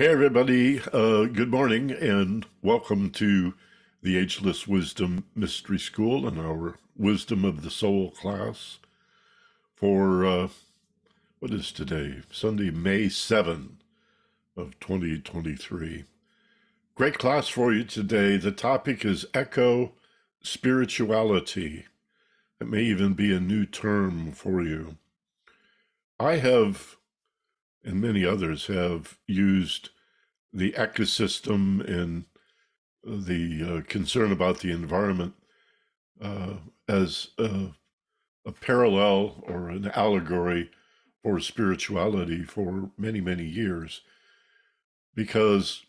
Hey, everybody. Uh, good morning and welcome to the Ageless Wisdom Mystery School and our Wisdom of the Soul class for uh, what is today? Sunday, May 7 of 2023. Great class for you today. The topic is eco spirituality. It may even be a new term for you. I have and many others have used the ecosystem and the uh, concern about the environment uh, as a, a, parallel or an allegory for spirituality for many, many years. Because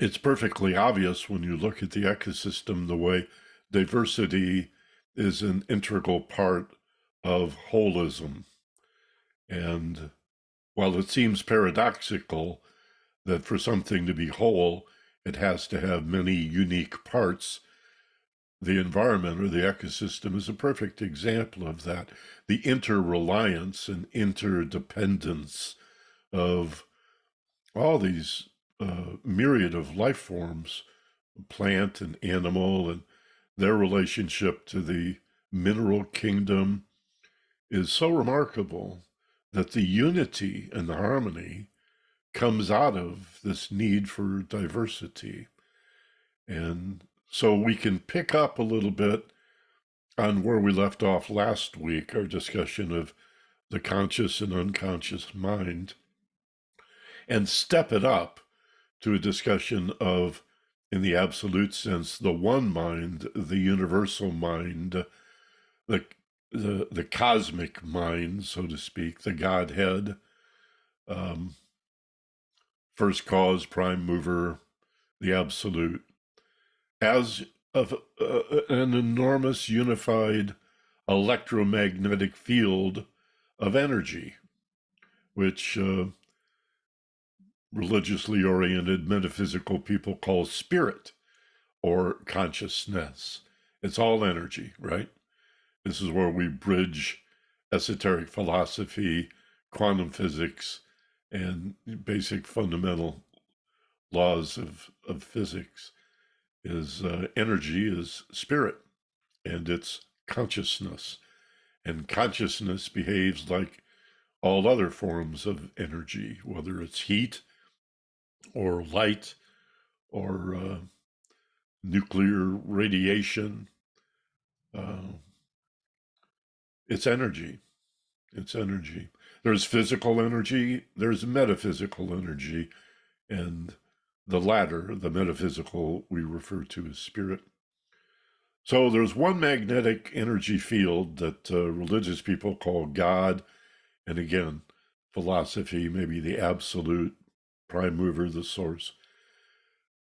it's perfectly obvious when you look at the ecosystem the way diversity is an integral part of holism. And while it seems paradoxical that for something to be whole, it has to have many unique parts, the environment or the ecosystem is a perfect example of that. The interreliance and interdependence of all these uh, myriad of life forms, plant and animal, and their relationship to the mineral kingdom is so remarkable that the unity and the harmony comes out of this need for diversity. And so we can pick up a little bit on where we left off last week, our discussion of the conscious and unconscious mind, and step it up to a discussion of, in the absolute sense, the one mind, the universal mind, the the the cosmic mind, so to speak, the Godhead, um, first cause, prime mover, the absolute, as of uh, an enormous unified electromagnetic field of energy, which uh, religiously oriented metaphysical people call spirit or consciousness. It's all energy, right? This is where we bridge esoteric philosophy, quantum physics, and basic fundamental laws of, of physics. Is uh, energy is spirit and it's consciousness. And consciousness behaves like all other forms of energy whether it's heat or light or uh, nuclear radiation uh, it's energy. It's energy. There's physical energy, there's metaphysical energy, and the latter, the metaphysical, we refer to as spirit. So there's one magnetic energy field that uh, religious people call God, and again, philosophy, maybe the absolute prime mover, the source.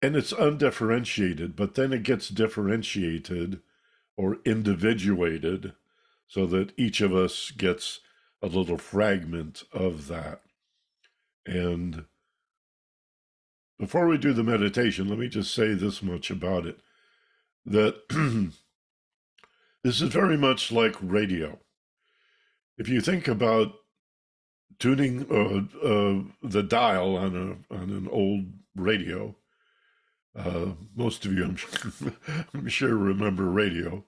And it's undifferentiated, but then it gets differentiated or individuated so that each of us gets a little fragment of that. And before we do the meditation, let me just say this much about it that this is very much like radio. If you think about tuning uh, uh, the dial on a on an old radio, uh, most of you, I'm I'm sure, remember radio.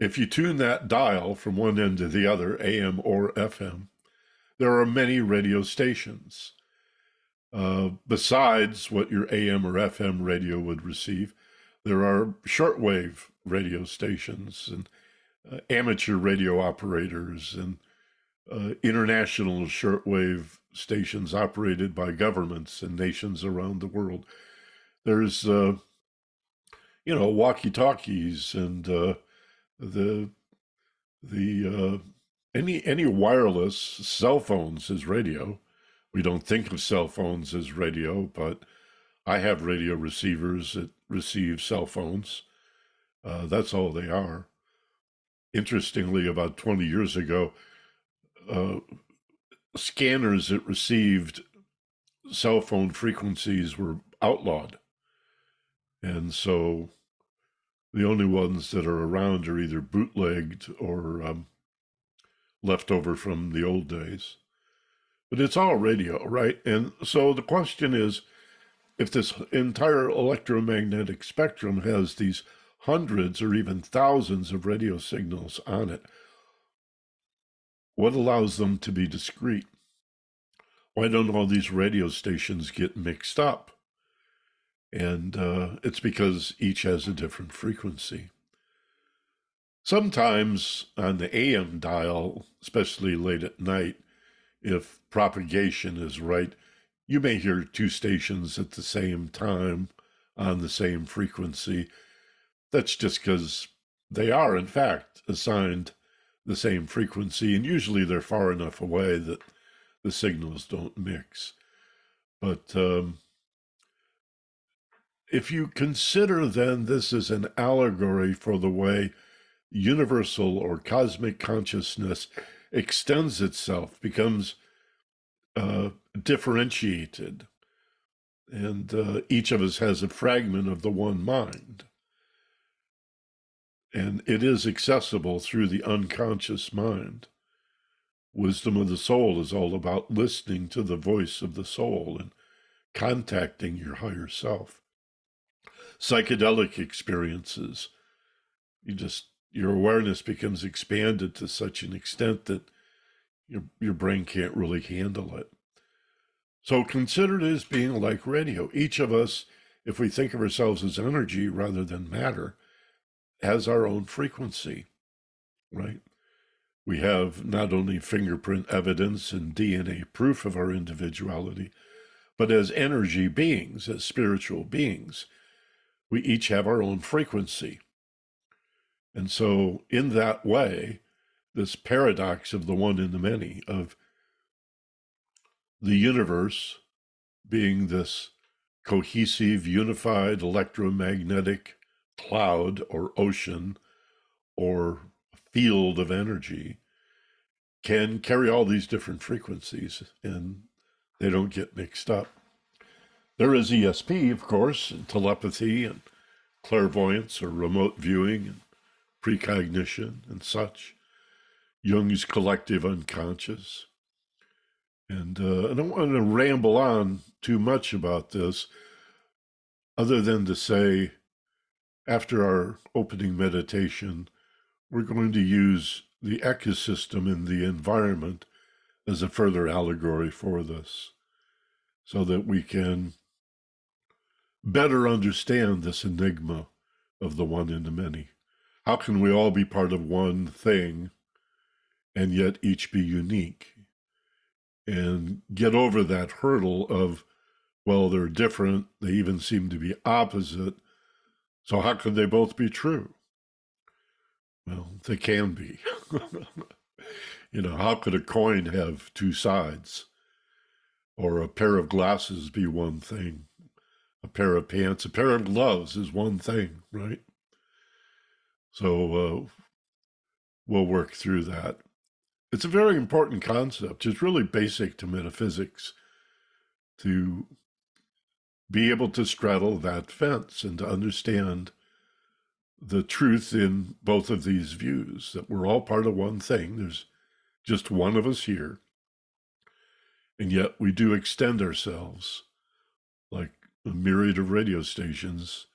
If you tune that dial from one end to the other, AM or FM, there are many radio stations. Uh, besides what your AM or FM radio would receive, there are shortwave radio stations and uh, amateur radio operators and uh, international shortwave stations operated by governments and nations around the world. There's, uh, you know, walkie talkies and uh, the the uh, any any wireless cell phones is radio. We don't think of cell phones as radio, but I have radio receivers that receive cell phones. Uh, that's all they are. Interestingly, about 20 years ago, uh, scanners that received cell phone frequencies were outlawed. And so the only ones that are around are either bootlegged or um, left over from the old days. but it's all radio, right? And so the question is if this entire electromagnetic spectrum has these hundreds or even thousands of radio signals on it, what allows them to be discrete? Why don't all these radio stations get mixed up? And uh, it's because each has a different frequency. Sometimes on the AM dial, especially late at night, if propagation is right, you may hear two stations at the same time on the same frequency. That's just because they are, in fact, assigned the same frequency, and usually they're far enough away that the signals don't mix. But um, if you consider then this is an allegory for the way universal or cosmic consciousness extends itself, becomes uh, differentiated, and uh, each of us has a fragment of the one mind. And it is accessible through the unconscious mind. Wisdom of the soul is all about listening to the voice of the soul and contacting your higher self. Psychedelic experiences, you just, your awareness becomes expanded to such an extent that your, your brain can't really handle it. So consider it as being like radio. Each of us, if we think of ourselves as energy rather than matter, has our own frequency, right? We have not only fingerprint evidence and DNA proof of our individuality, but as energy beings, as spiritual beings, we each have our own frequency. And so, in that way, this paradox of the one in the many, of the universe being this cohesive, unified electromagnetic cloud or ocean or field of energy, can carry all these different frequencies and they don't get mixed up. There is ESP, of course, and telepathy and clairvoyance or remote viewing and precognition and such. Jung's collective unconscious. And uh, I don't want to ramble on too much about this, other than to say, after our opening meditation, we're going to use the ecosystem and the environment as a further allegory for this, so that we can better understand this enigma of the one in the many. How can we all be part of one thing and yet each be unique and get over that hurdle of, well, they're different, they even seem to be opposite, so how could they both be true? Well, they can be. you know, how could a coin have two sides? Or a pair of glasses be one thing? A pair of pants, a pair of gloves is one thing, right? So uh, we'll work through that. It's a very important concept. It's really basic to metaphysics to be able to straddle that fence and to understand the truth in both of these views that we're all part of one thing. There's just one of us here. And yet we do extend ourselves a myriad of radio stations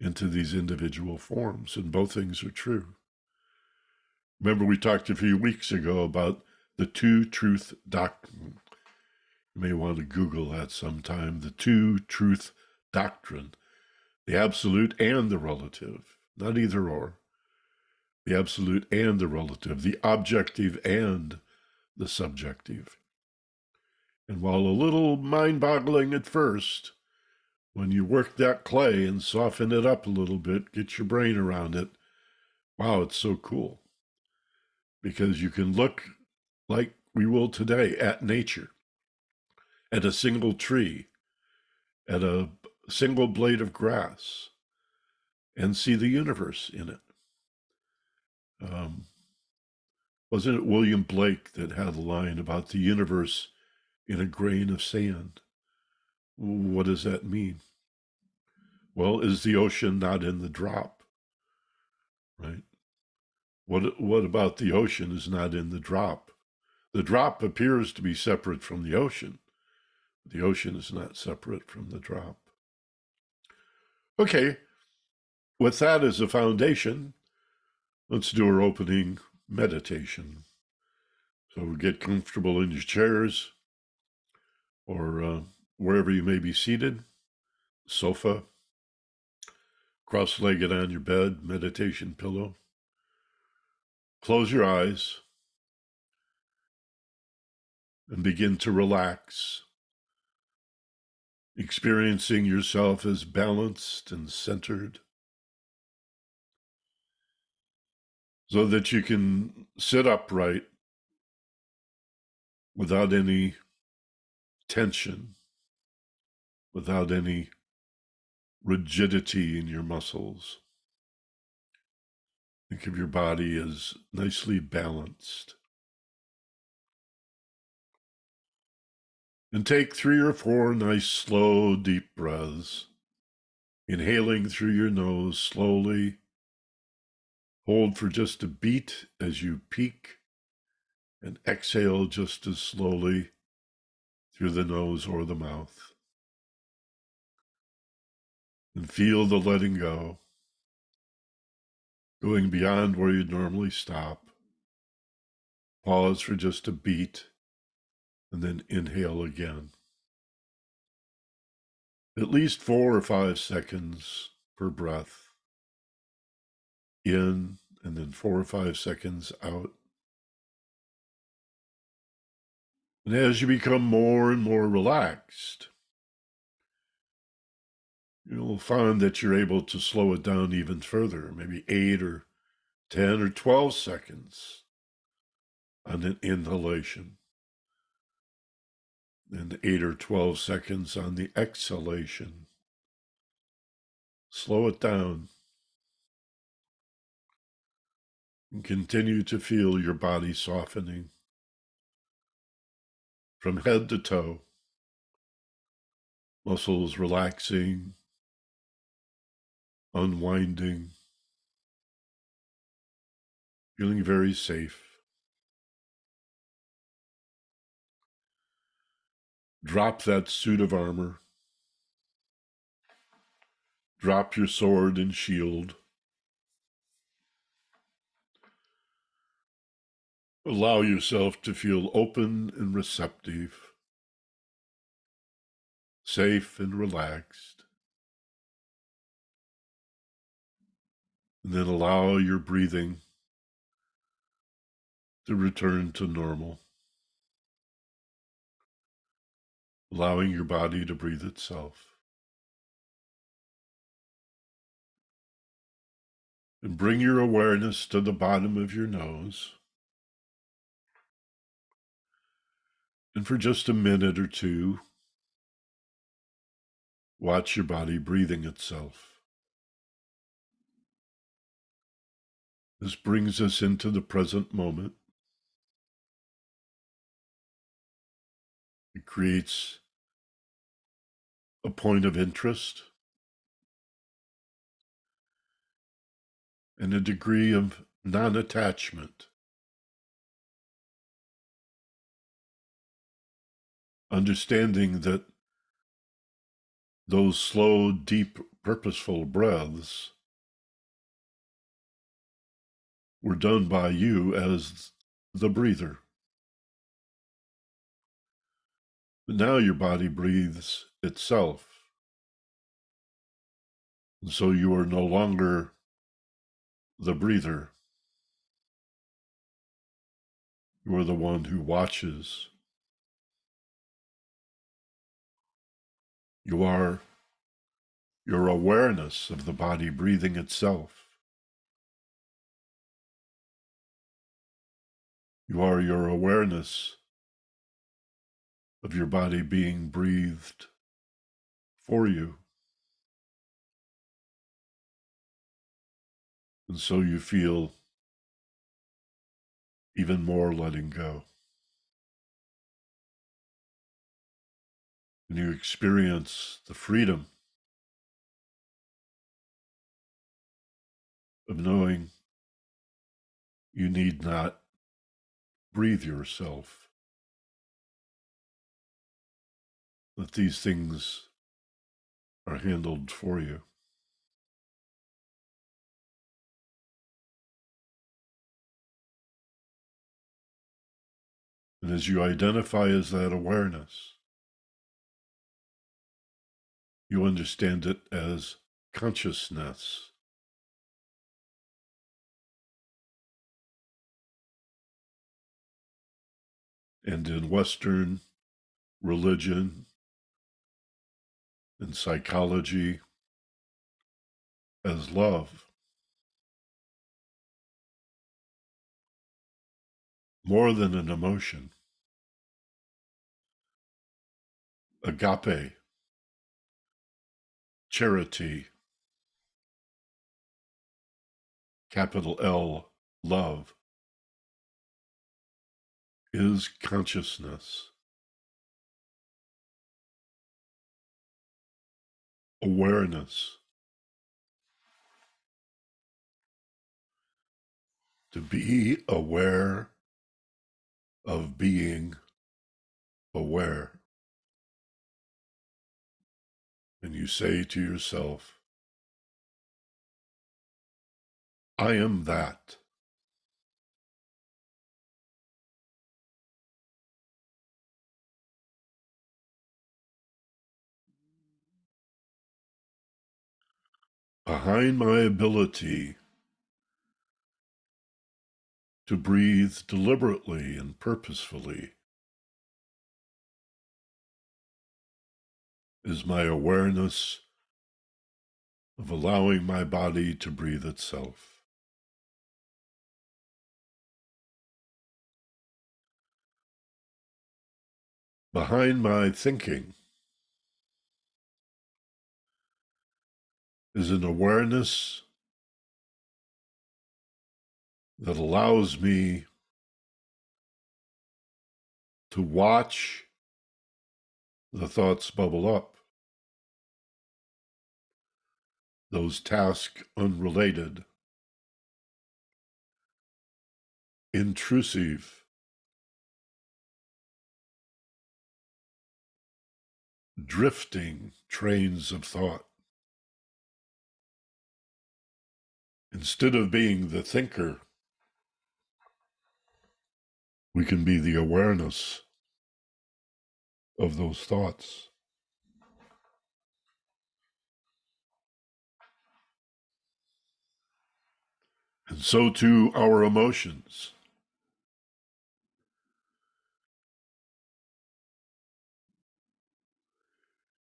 into these individual forms. And both things are true. Remember, we talked a few weeks ago about the two truth doctrine. You may want to Google that sometime. The two truth doctrine, the absolute and the relative, not either or. The absolute and the relative, the objective and the subjective. And while a little mind boggling at first, when you work that clay and soften it up a little bit, get your brain around it, wow, it's so cool. Because you can look like we will today at nature, at a single tree, at a single blade of grass, and see the universe in it. Um, wasn't it William Blake that had a line about the universe in a grain of sand? What does that mean? Well, is the ocean not in the drop? Right? What what about the ocean is not in the drop? The drop appears to be separate from the ocean. The ocean is not separate from the drop. Okay, with that as a foundation, let's do our opening meditation. So get comfortable in your chairs or uh, wherever you may be seated, sofa, cross legged on your bed, meditation pillow. Close your eyes. And begin to relax, experiencing yourself as balanced and centered. So that you can sit upright without any tension, without any rigidity in your muscles. Think of your body as nicely balanced. And take three or four nice, slow, deep breaths, inhaling through your nose slowly. Hold for just a beat as you peak, and exhale just as slowly through the nose or the mouth. And feel the letting go, going beyond where you'd normally stop. Pause for just a beat and then inhale again. At least four or five seconds per breath. In and then four or five seconds out. And as you become more and more relaxed, you'll find that you're able to slow it down even further, maybe eight or 10 or 12 seconds on an inhalation. And eight or 12 seconds on the exhalation. Slow it down. And continue to feel your body softening. From head to toe, muscles relaxing, unwinding, feeling very safe. Drop that suit of armor. Drop your sword and shield. Allow yourself to feel open and receptive, safe and relaxed. And then allow your breathing to return to normal. allowing your body to breathe itself. And bring your awareness to the bottom of your nose. And for just a minute or two, watch your body breathing itself. This brings us into the present moment. It creates a point of interest and a degree of non attachment. Understanding that those slow, deep, purposeful breaths were done by you as the breather. But now your body breathes itself. And so you are no longer the breather. You are the one who watches. You are your awareness of the body breathing itself. You are your awareness of your body being breathed for you. And so you feel even more letting go. And you experience the freedom of knowing you need not breathe yourself. That these things are handled for you. And as you identify as that awareness, you understand it as consciousness. And in Western religion and psychology, as love. more than an emotion. Agape, charity, capital L, love, is consciousness. Awareness. To be aware of being aware. And you say to yourself, I am that. Behind my ability to breathe deliberately and purposefully is my awareness of allowing my body to breathe itself. Behind my thinking is an awareness that allows me to watch the thoughts bubble up, those tasks unrelated, intrusive, drifting trains of thought. Instead of being the thinker, we can be the awareness of those thoughts. And so too our emotions.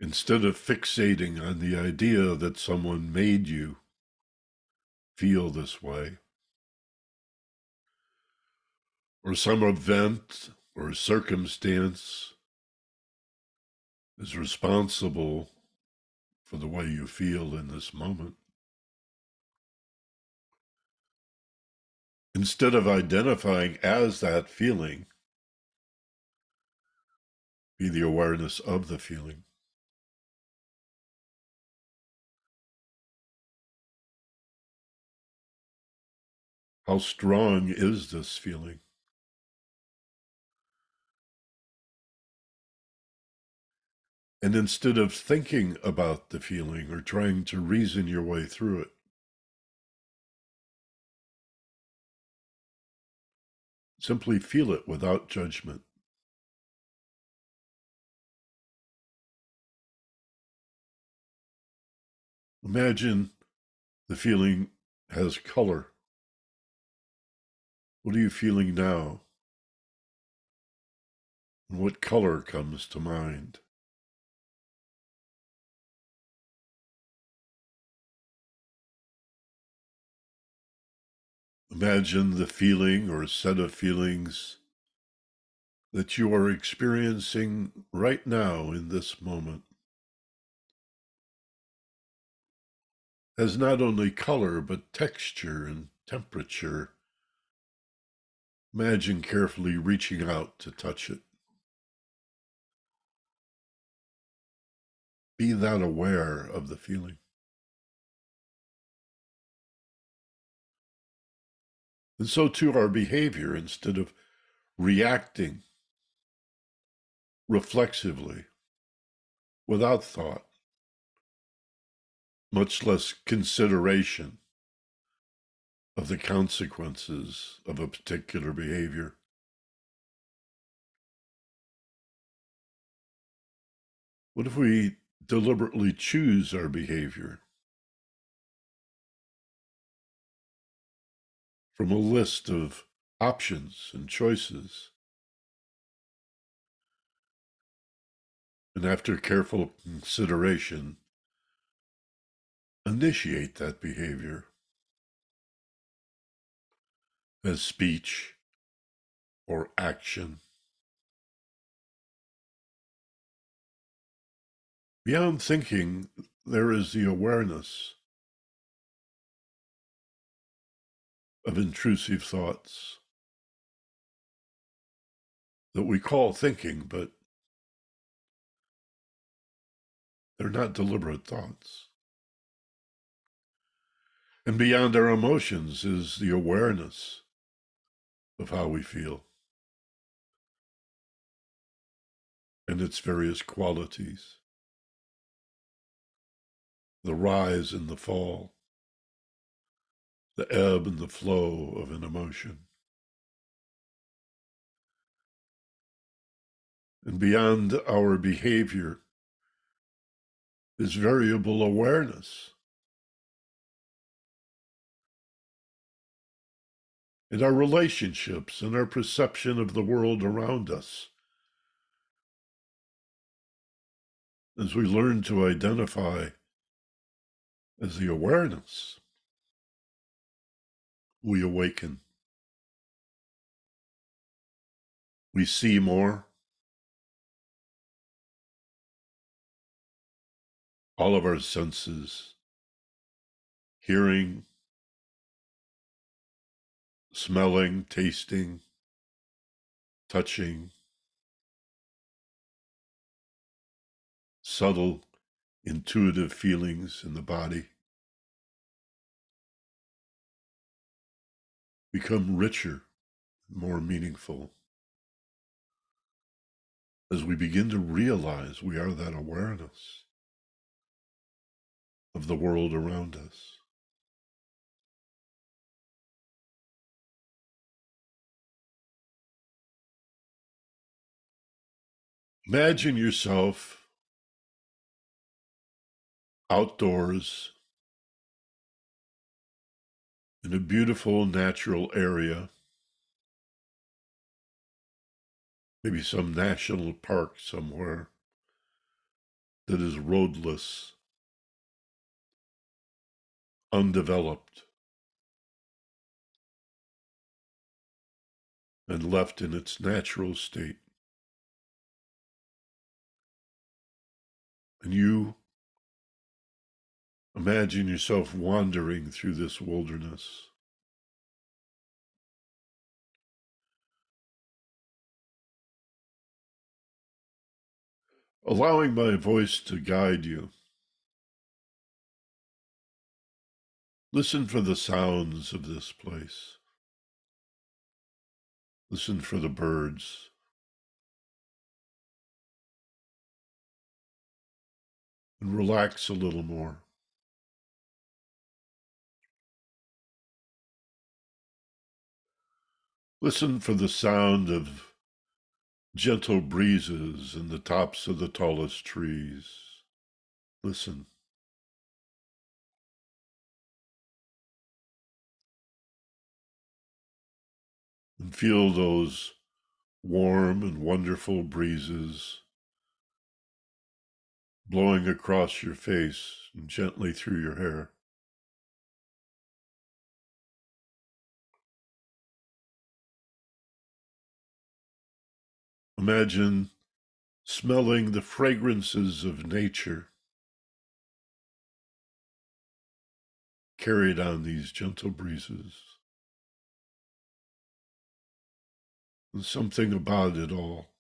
Instead of fixating on the idea that someone made you feel this way, or some event or circumstance is responsible for the way you feel in this moment. Instead of identifying as that feeling, be the awareness of the feeling. How strong is this feeling? And instead of thinking about the feeling or trying to reason your way through it, simply feel it without judgment. Imagine the feeling has color. What are you feeling now? And what color comes to mind? Imagine the feeling or set of feelings that you are experiencing right now in this moment has not only color but texture and temperature. Imagine carefully reaching out to touch it. Be that aware of the feeling. And so too our behavior, instead of reacting reflexively without thought, much less consideration of the consequences of a particular behavior. What if we deliberately choose our behavior from a list of options and choices? And after careful consideration, initiate that behavior as speech or action. Beyond thinking, there is the awareness of intrusive thoughts that we call thinking, but they're not deliberate thoughts. And beyond our emotions is the awareness of how we feel and its various qualities the rise and the fall, the ebb and the flow of an emotion. And beyond our behavior is variable awareness. And our relationships and our perception of the world around us. As we learn to identify as the awareness we awaken. We see more. All of our senses, hearing, smelling, tasting, touching, subtle intuitive feelings in the body become richer, more meaningful as we begin to realize we are that awareness of the world around us. Imagine yourself outdoors in a beautiful natural area, maybe some national park somewhere that is roadless, undeveloped, and left in its natural state. And you Imagine yourself wandering through this wilderness. Allowing my voice to guide you. Listen for the sounds of this place. Listen for the birds. And relax a little more. Listen for the sound of gentle breezes in the tops of the tallest trees. Listen. And feel those warm and wonderful breezes blowing across your face and gently through your hair. Imagine smelling the fragrances of nature carried on these gentle breezes. And something about it all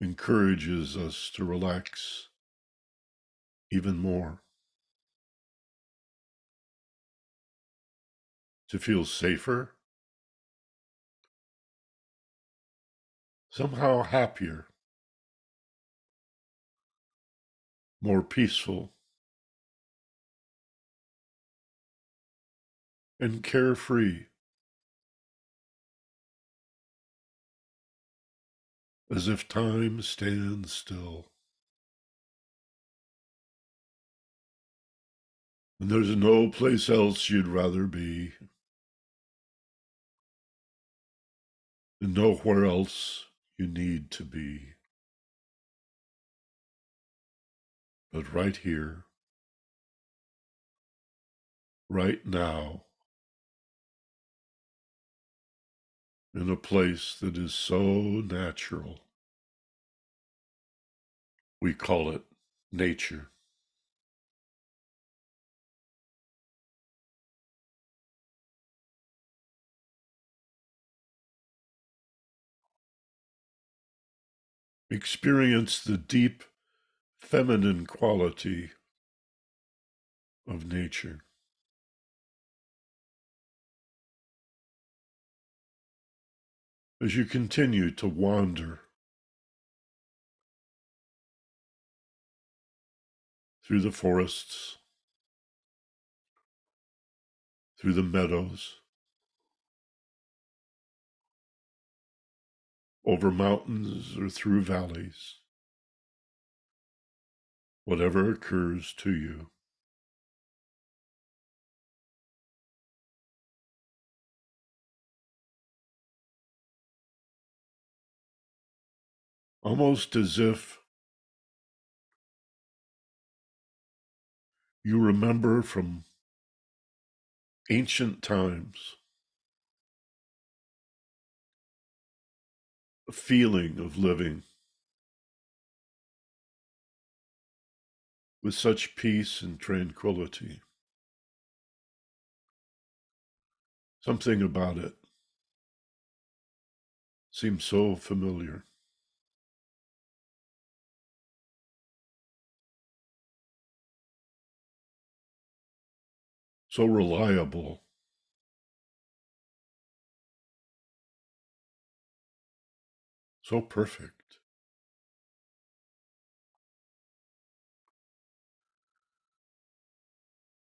encourages us to relax even more, to feel safer. Somehow happier, more peaceful, and carefree. As if time stands still. And there's no place else you'd rather be. And nowhere else you need to be. But right here, right now, in a place that is so natural, we call it nature. experience the deep feminine quality of nature. As you continue to wander through the forests, through the meadows, over mountains or through valleys, whatever occurs to you. Almost as if you remember from ancient times a feeling of living with such peace and tranquility. Something about it seems so familiar. So reliable. So perfect.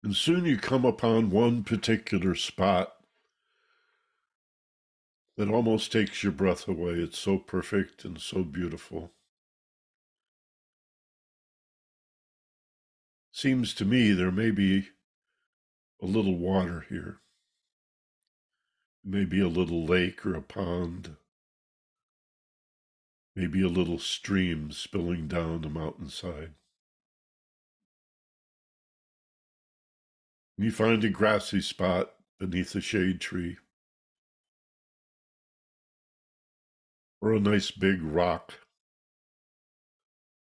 And soon you come upon one particular spot that almost takes your breath away. It's so perfect and so beautiful. Seems to me there may be a little water here, maybe a little lake or a pond maybe a little stream spilling down the mountainside. You find a grassy spot beneath a shade tree, or a nice big rock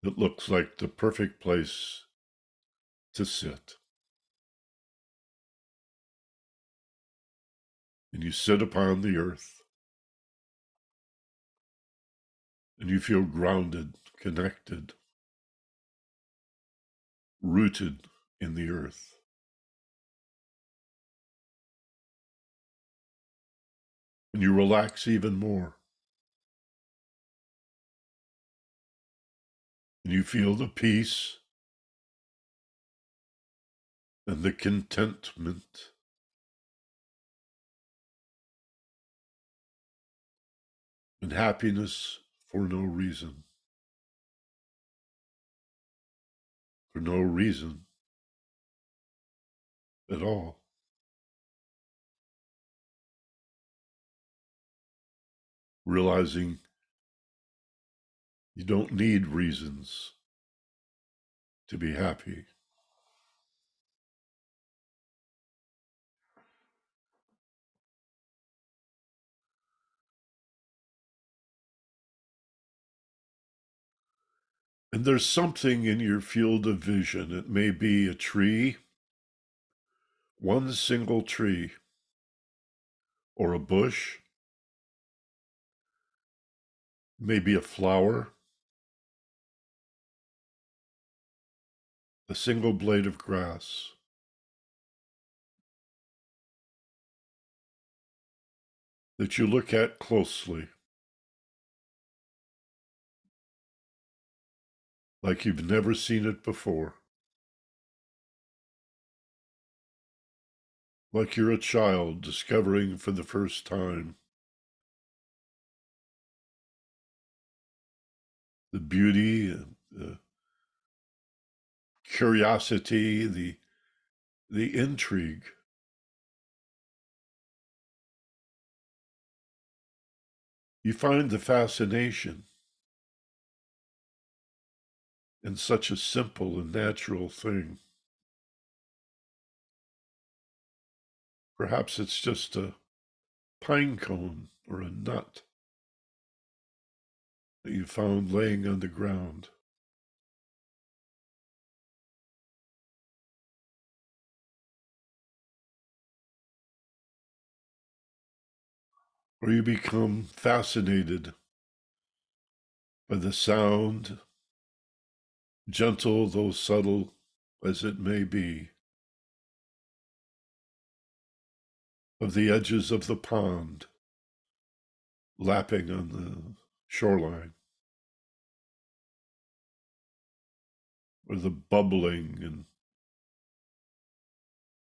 that looks like the perfect place to sit. And you sit upon the earth and you feel grounded, connected, rooted in the earth. And you relax even more. And you feel the peace and the contentment and happiness for no reason. For no reason at all. Realizing you don't need reasons to be happy. And there's something in your field of vision. It may be a tree, one single tree, or a bush, maybe a flower, a single blade of grass. That you look at closely like you've never seen it before. Like you're a child discovering for the first time the beauty, the curiosity, the the intrigue. You find the fascination in such a simple and natural thing. Perhaps it's just a pine cone or a nut that you found laying on the ground. Or you become fascinated by the sound, gentle though subtle as it may be, of the edges of the pond lapping on the shoreline, or the bubbling and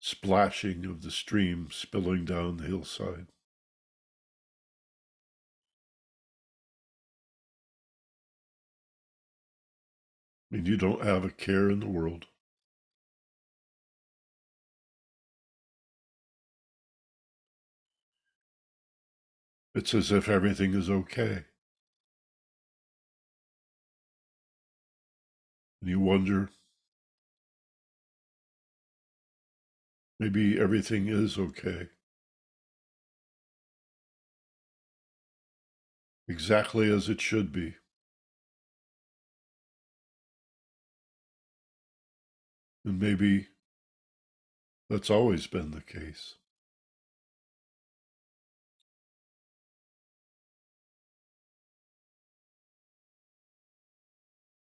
splashing of the stream spilling down the hillside. Mean, you don't have a care in the world. It's as if everything is okay. And you wonder, maybe everything is okay. Exactly as it should be. And maybe that's always been the case.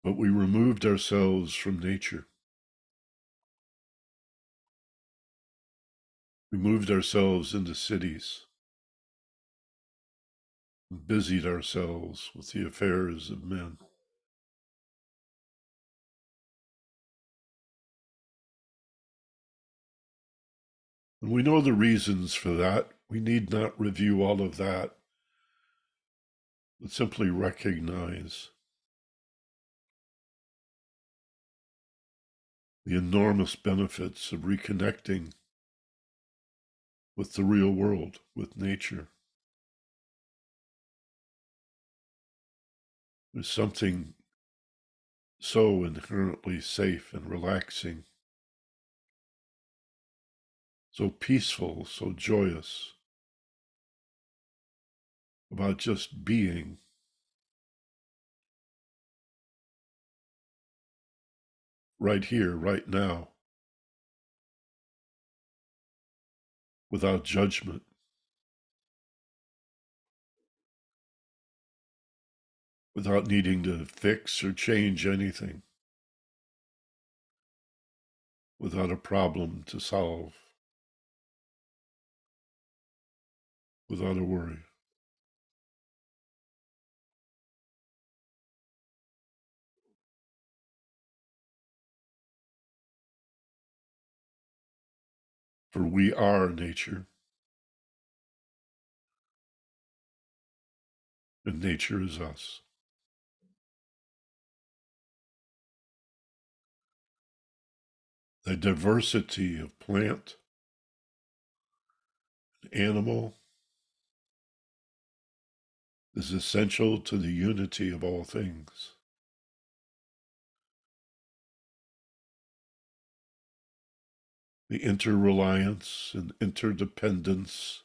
But we removed ourselves from nature. We moved ourselves into cities, busied ourselves with the affairs of men. And we know the reasons for that. We need not review all of that, but simply recognize the enormous benefits of reconnecting with the real world, with nature. There's something so inherently safe and relaxing so peaceful, so joyous about just being. Right here, right now, without judgment. Without needing to fix or change anything, without a problem to solve. Without a worry. For we are nature, and nature is us. The diversity of plant, animal, is essential to the unity of all things. The interreliance and interdependence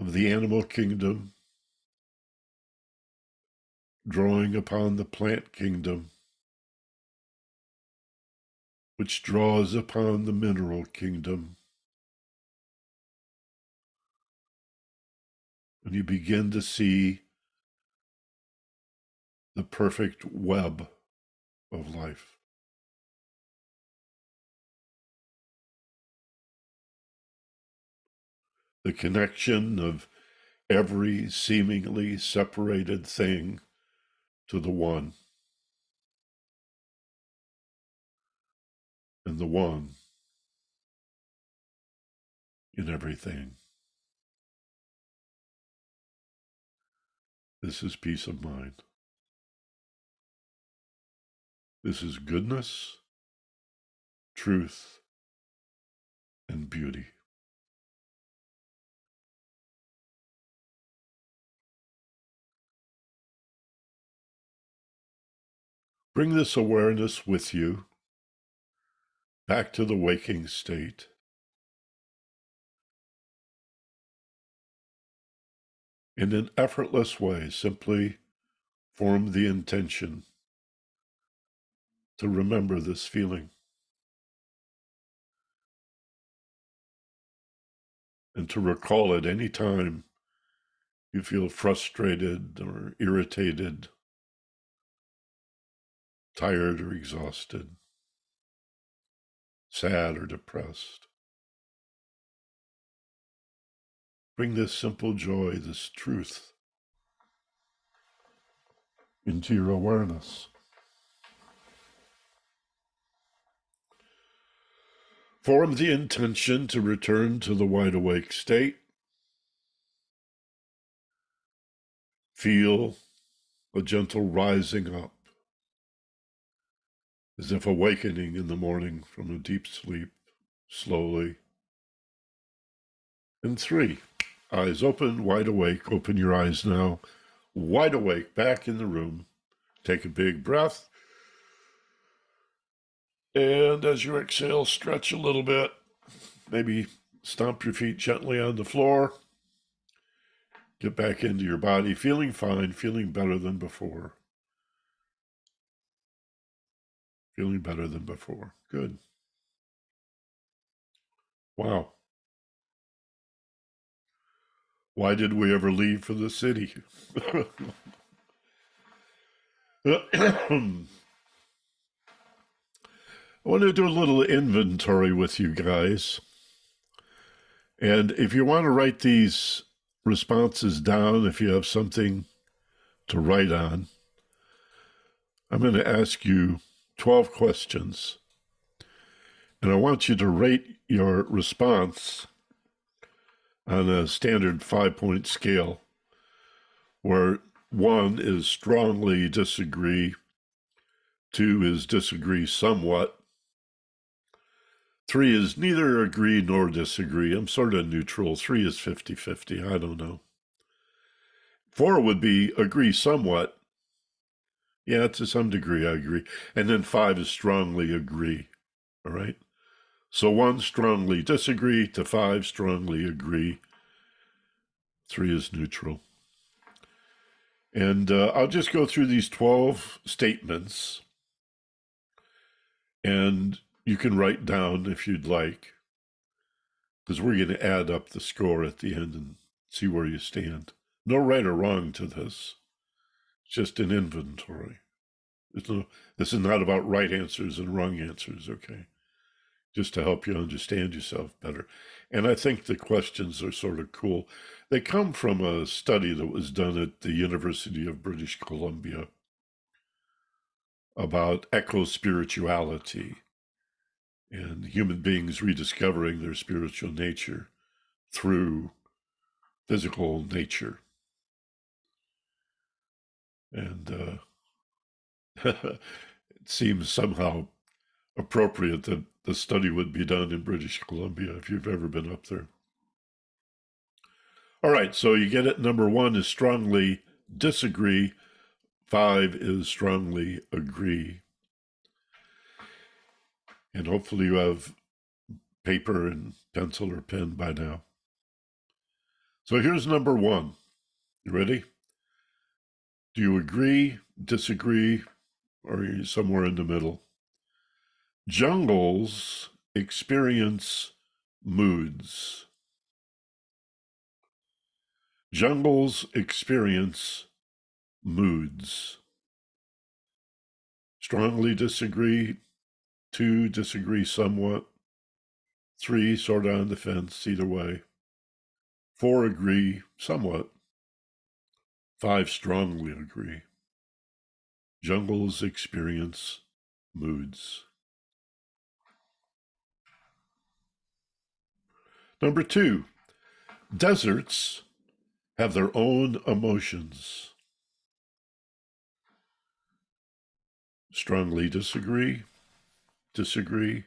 of the animal kingdom drawing upon the plant kingdom, which draws upon the mineral kingdom and you begin to see the perfect web of life. The connection of every seemingly separated thing to the one. And the one in everything. This is peace of mind. This is goodness, truth, and beauty. Bring this awareness with you back to the waking state. In an effortless way, simply form the intention to remember this feeling. And to recall it any time you feel frustrated or irritated tired or exhausted, sad or depressed. Bring this simple joy, this truth, into your awareness. Form the intention to return to the wide awake state. Feel a gentle rising up as if awakening in the morning from a deep sleep, slowly. And three, eyes open, wide awake. Open your eyes now, wide awake, back in the room. Take a big breath. And as you exhale, stretch a little bit. Maybe stomp your feet gently on the floor. Get back into your body, feeling fine, feeling better than before. Feeling better than before. Good. Wow. Why did we ever leave for the city? I want to do a little inventory with you guys. And if you want to write these responses down, if you have something to write on, I'm going to ask you 12 questions. And I want you to rate your response on a standard five point scale, where one is strongly disagree, two is disagree somewhat, three is neither agree nor disagree. I'm sort of neutral. Three is 50 50. I don't know. Four would be agree somewhat, yeah, to some degree, I agree. And then five is strongly agree. All right. So one strongly disagree to five strongly agree. Three is neutral. And uh, I'll just go through these 12 statements. And you can write down if you'd like, because we're going to add up the score at the end and see where you stand. No right or wrong to this just an inventory. No, this is not about right answers and wrong answers, okay? Just to help you understand yourself better. And I think the questions are sort of cool. They come from a study that was done at the University of British Columbia about eco spirituality and human beings rediscovering their spiritual nature through physical nature. And uh, it seems somehow appropriate that the study would be done in British Columbia if you've ever been up there. All right, so you get it. Number one is strongly disagree, five is strongly agree. And hopefully you have paper and pencil or pen by now. So here's number one. You ready? Do you agree, disagree, or are you somewhere in the middle? Jungles experience moods. Jungles experience moods. Strongly disagree, two disagree somewhat, three sort of on the fence either way, four agree somewhat, Five strongly agree. Jungles experience moods. Number two, deserts have their own emotions. Strongly disagree, disagree,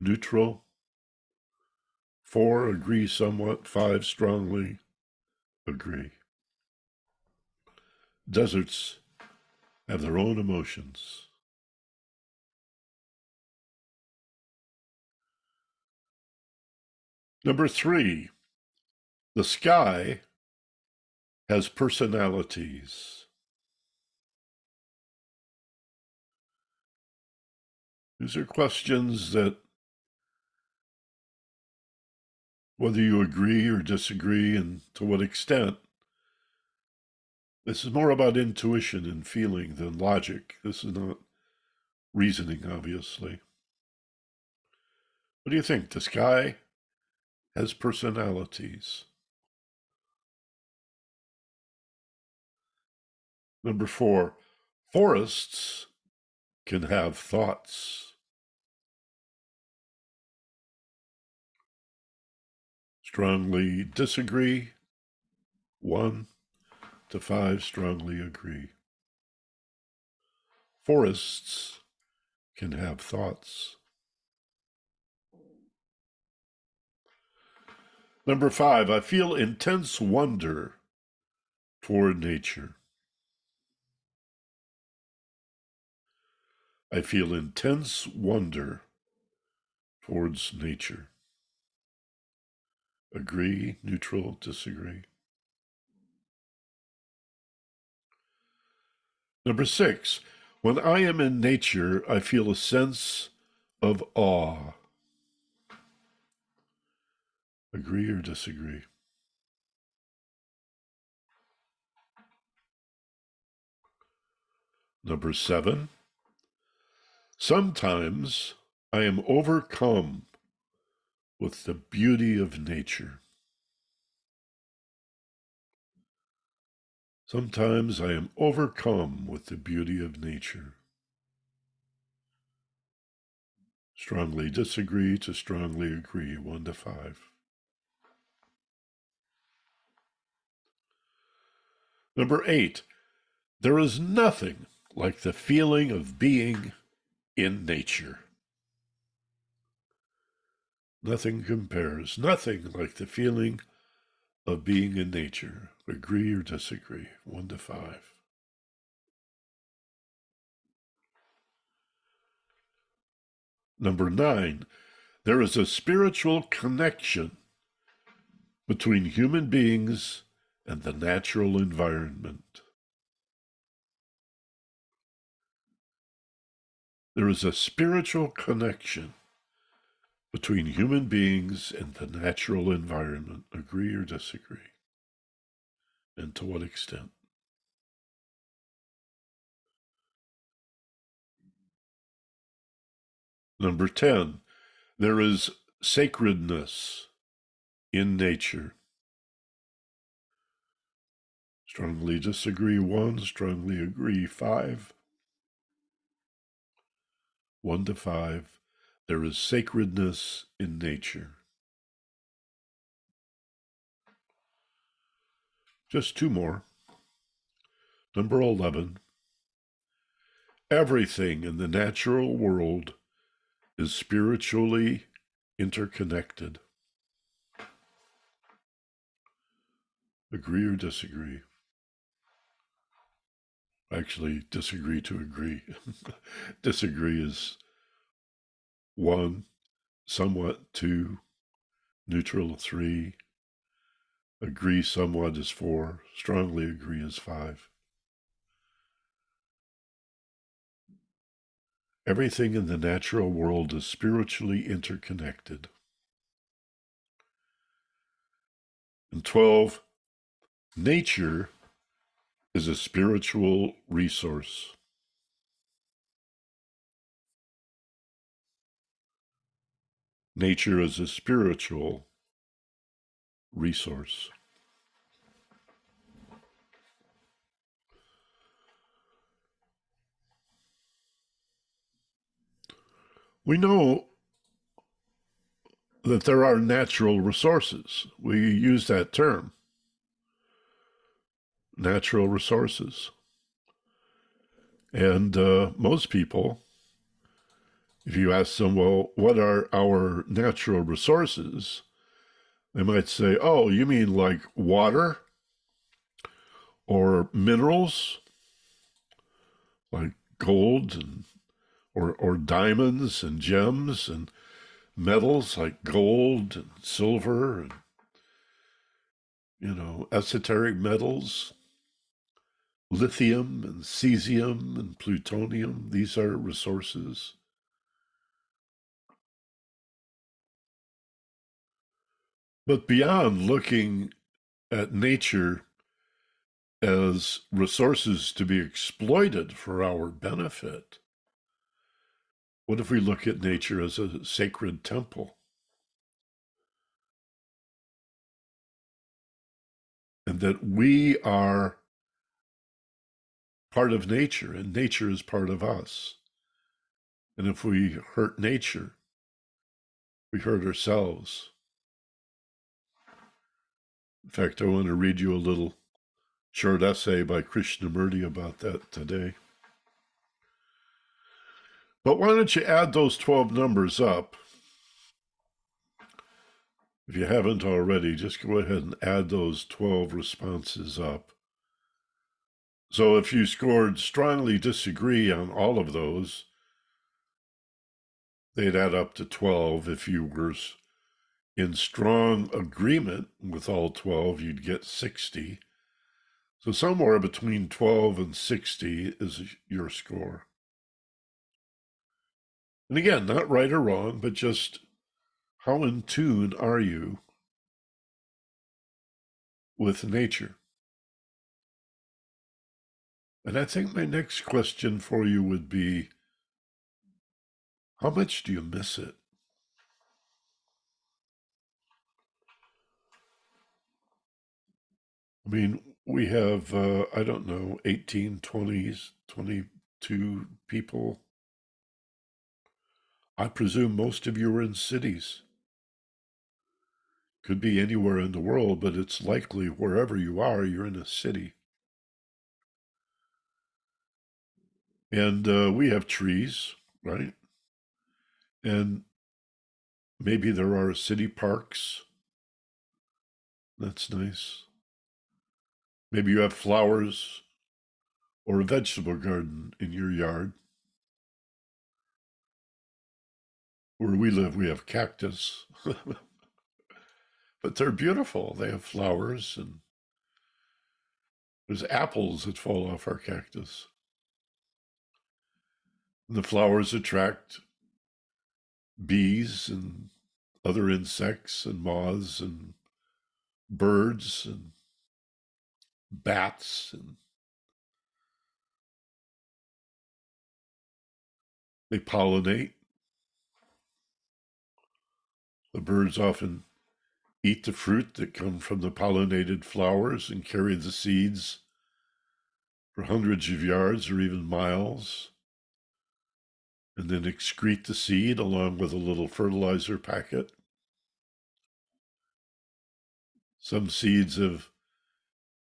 neutral. Four agree somewhat, five strongly agree. Deserts have their own emotions. Number three, the sky has personalities. These are questions that, whether you agree or disagree, and to what extent, this is more about intuition and feeling than logic. This is not reasoning, obviously. What do you think? The sky has personalities. Number four, forests can have thoughts. Strongly disagree. One to five strongly agree. Forests can have thoughts. Number five, I feel intense wonder toward nature. I feel intense wonder towards nature. Agree, neutral, disagree. Number six, when I am in nature, I feel a sense of awe. Agree or disagree? Number seven, sometimes I am overcome with the beauty of nature. Sometimes I am overcome with the beauty of nature. Strongly disagree to strongly agree, one to five. Number eight, there is nothing like the feeling of being in nature. Nothing compares, nothing like the feeling of being in nature. Agree or disagree? One to five. Number nine, there is a spiritual connection between human beings and the natural environment. There is a spiritual connection between human beings and the natural environment. Agree or disagree? And to what extent? Number 10, there is sacredness in nature. Strongly disagree, one. Strongly agree, five. One to five. There is sacredness in nature. Just two more. Number 11. Everything in the natural world is spiritually interconnected. Agree or disagree? Actually, disagree to agree. disagree is one, somewhat two, neutral three, agree somewhat is four, strongly agree is five. Everything in the natural world is spiritually interconnected. And 12, nature is a spiritual resource. Nature is a spiritual resource. We know that there are natural resources. We use that term natural resources. And uh, most people, if you ask them, well, what are our natural resources? They might say, oh, you mean like water or minerals, like gold and or, or diamonds and gems and metals like gold and silver and you know esoteric metals lithium and cesium and plutonium these are resources but beyond looking at nature as resources to be exploited for our benefit what if we look at nature as a sacred temple? And that we are part of nature and nature is part of us. And if we hurt nature, we hurt ourselves. In fact, I want to read you a little short essay by Krishnamurti about that today. But why don't you add those 12 numbers up? If you haven't already, just go ahead and add those 12 responses up. So if you scored strongly disagree on all of those, they'd add up to 12. If you were in strong agreement with all 12, you'd get 60. So somewhere between 12 and 60 is your score. And again, not right or wrong, but just how in tune are you with nature? And I think my next question for you would be how much do you miss it? I mean, we have, uh, I don't know, 18, 20s, 22 people I presume most of you are in cities. Could be anywhere in the world, but it's likely wherever you are, you're in a city. And uh, we have trees, right? And maybe there are city parks. That's nice. Maybe you have flowers or a vegetable garden in your yard. Where we live, we have cactus, but they're beautiful. They have flowers and there's apples that fall off our cactus. The flowers attract bees and other insects and moths and birds and bats and they pollinate. The birds often eat the fruit that come from the pollinated flowers and carry the seeds for hundreds of yards or even miles, and then excrete the seed along with a little fertilizer packet. Some seeds have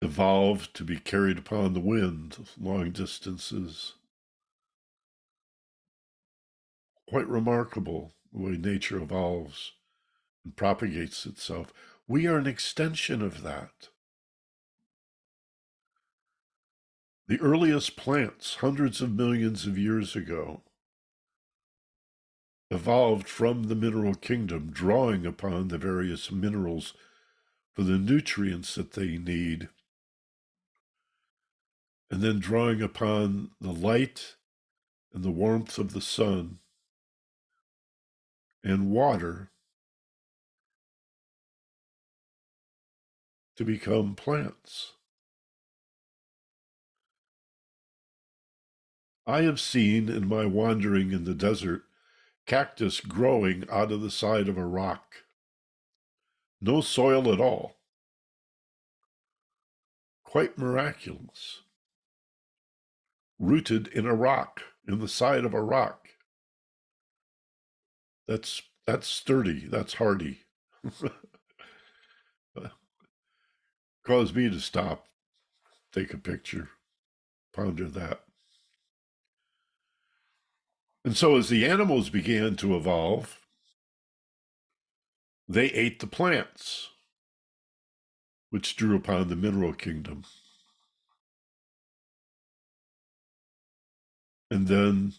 evolved to be carried upon the wind long distances. Quite remarkable the way nature evolves and propagates itself. We are an extension of that. The earliest plants, hundreds of millions of years ago, evolved from the mineral kingdom, drawing upon the various minerals for the nutrients that they need, and then drawing upon the light and the warmth of the sun and water to become plants. I have seen in my wandering in the desert cactus growing out of the side of a rock. No soil at all. Quite miraculous. Rooted in a rock, in the side of a rock. That's that's sturdy. That's hardy. Caused me to stop, take a picture, ponder that. And so as the animals began to evolve, they ate the plants, which drew upon the mineral kingdom. And then,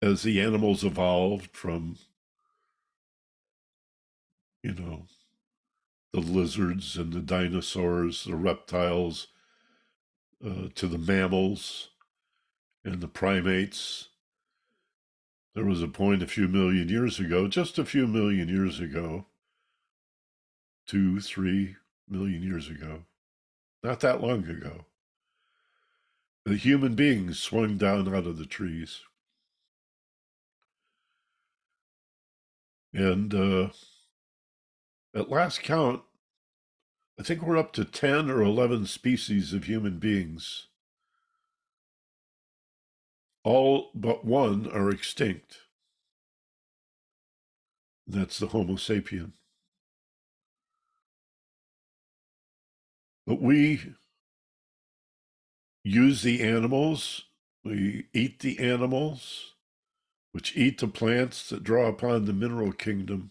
as the animals evolved from, you know, the lizards and the dinosaurs, the reptiles, uh, to the mammals and the primates, there was a point a few million years ago, just a few million years ago, two, three million years ago, not that long ago, the human beings swung down out of the trees. And uh, at last count, I think we're up to 10 or 11 species of human beings. All but one are extinct. That's the Homo sapien. But we use the animals, we eat the animals, which eat the plants that draw upon the mineral kingdom.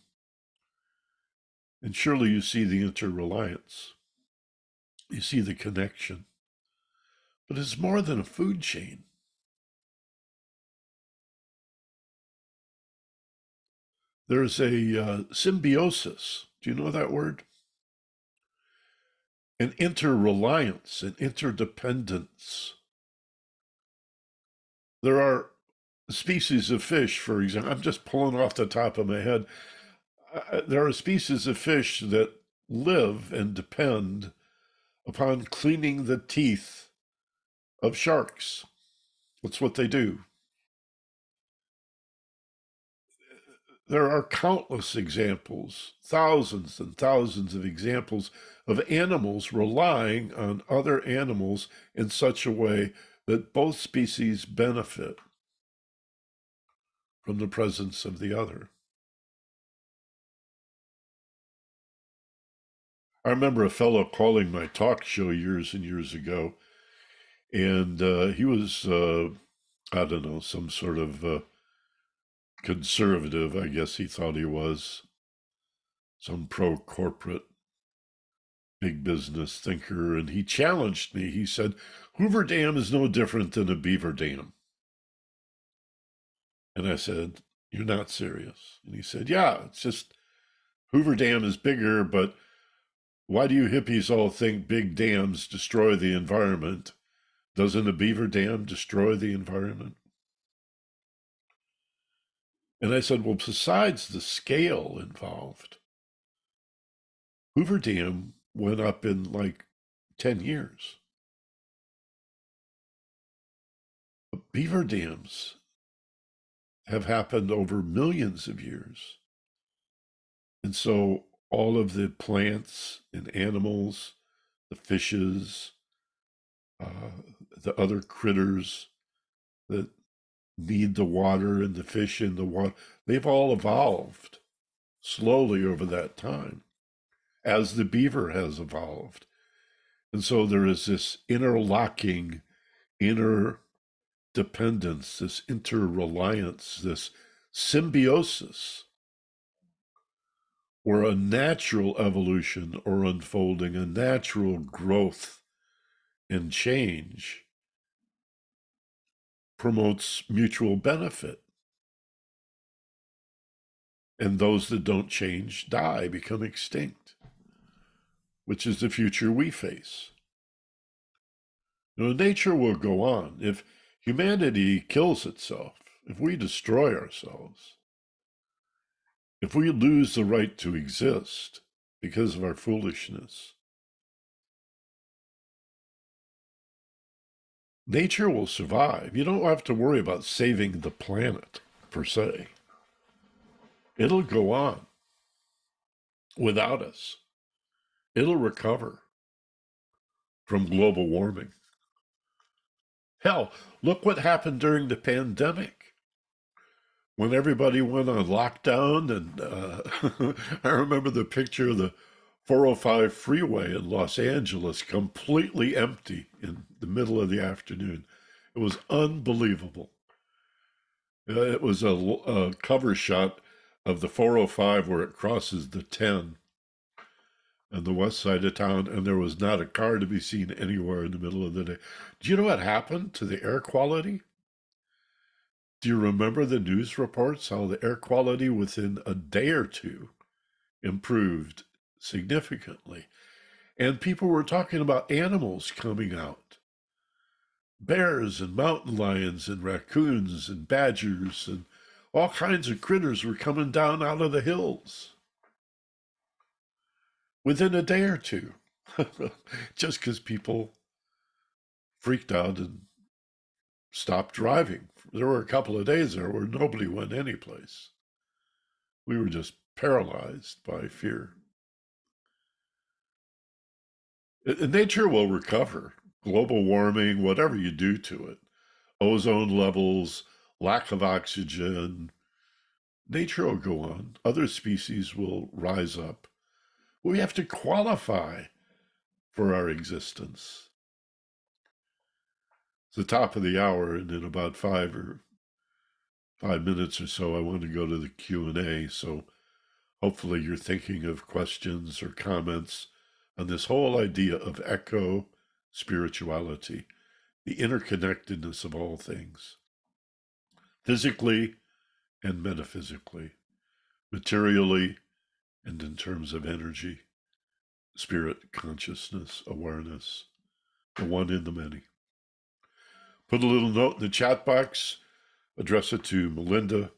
And surely you see the interreliance. You see the connection. But it's more than a food chain. There's a uh, symbiosis. Do you know that word? An interreliance, an interdependence. There are species of fish, for example, I'm just pulling off the top of my head. Uh, there are species of fish that live and depend upon cleaning the teeth of sharks. That's what they do. There are countless examples, thousands and thousands of examples of animals relying on other animals in such a way that both species benefit from the presence of the other. I remember a fellow calling my talk show years and years ago, and uh, he was, uh, I don't know, some sort of uh, conservative, I guess he thought he was, some pro corporate big business thinker, and he challenged me. He said, Hoover Dam is no different than a beaver dam. And I said, You're not serious. And he said, Yeah, it's just Hoover Dam is bigger, but why do you hippies all think big dams destroy the environment? Doesn't a beaver dam destroy the environment? And I said, Well, besides the scale involved, Hoover Dam went up in like 10 years. Beaver dams have happened over millions of years. And so all of the plants and animals, the fishes, uh, the other critters that need the water and the fish in the water, they've all evolved slowly over that time as the beaver has evolved. And so there is this interlocking, inner dependence, this interreliance, this symbiosis, or a natural evolution or unfolding, a natural growth and change promotes mutual benefit. And those that don't change die, become extinct, which is the future we face. Know, nature will go on. If humanity kills itself, if we destroy ourselves, if we lose the right to exist because of our foolishness, nature will survive. You don't have to worry about saving the planet per se. It'll go on without us. It'll recover from global warming. Hell, look what happened during the pandemic when everybody went on lockdown. And uh, I remember the picture of the 405 freeway in Los Angeles completely empty in the middle of the afternoon. It was unbelievable. Uh, it was a, a cover shot of the 405 where it crosses the 10 and the west side of town, and there was not a car to be seen anywhere in the middle of the day. Do you know what happened to the air quality? Do you remember the news reports how the air quality within a day or two improved significantly? And people were talking about animals coming out bears and mountain lions and raccoons and badgers and all kinds of critters were coming down out of the hills within a day or two just because people freaked out and stopped driving. There were a couple of days there where nobody went anyplace. We were just paralyzed by fear. Nature will recover. Global warming, whatever you do to it, ozone levels, lack of oxygen, nature will go on. Other species will rise up. We have to qualify for our existence. It's the top of the hour, and in about five or five minutes or so, I want to go to the Q and A. So hopefully, you're thinking of questions or comments on this whole idea of eco spirituality, the interconnectedness of all things, physically and metaphysically, materially and in terms of energy, spirit, consciousness, awareness, the one in the many. Put a little note in the chat box, address it to Melinda,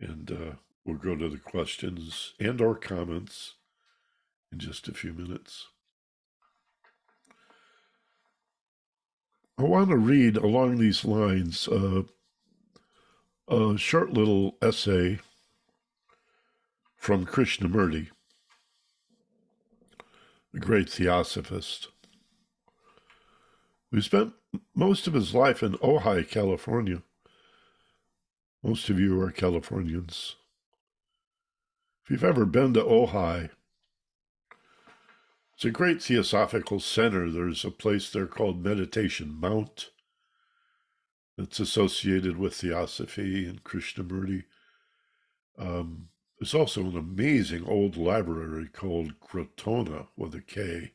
and uh, we'll go to the questions and or comments in just a few minutes. I want to read along these lines uh, a short little essay from Krishnamurti, the great theosophist, who spent most of his life in Ojai, California. Most of you are Californians. If you've ever been to Ojai, it's a great theosophical center. There's a place there called Meditation Mount that's associated with theosophy and Krishnamurti. Um, there's also an amazing old library called Krotona with a K.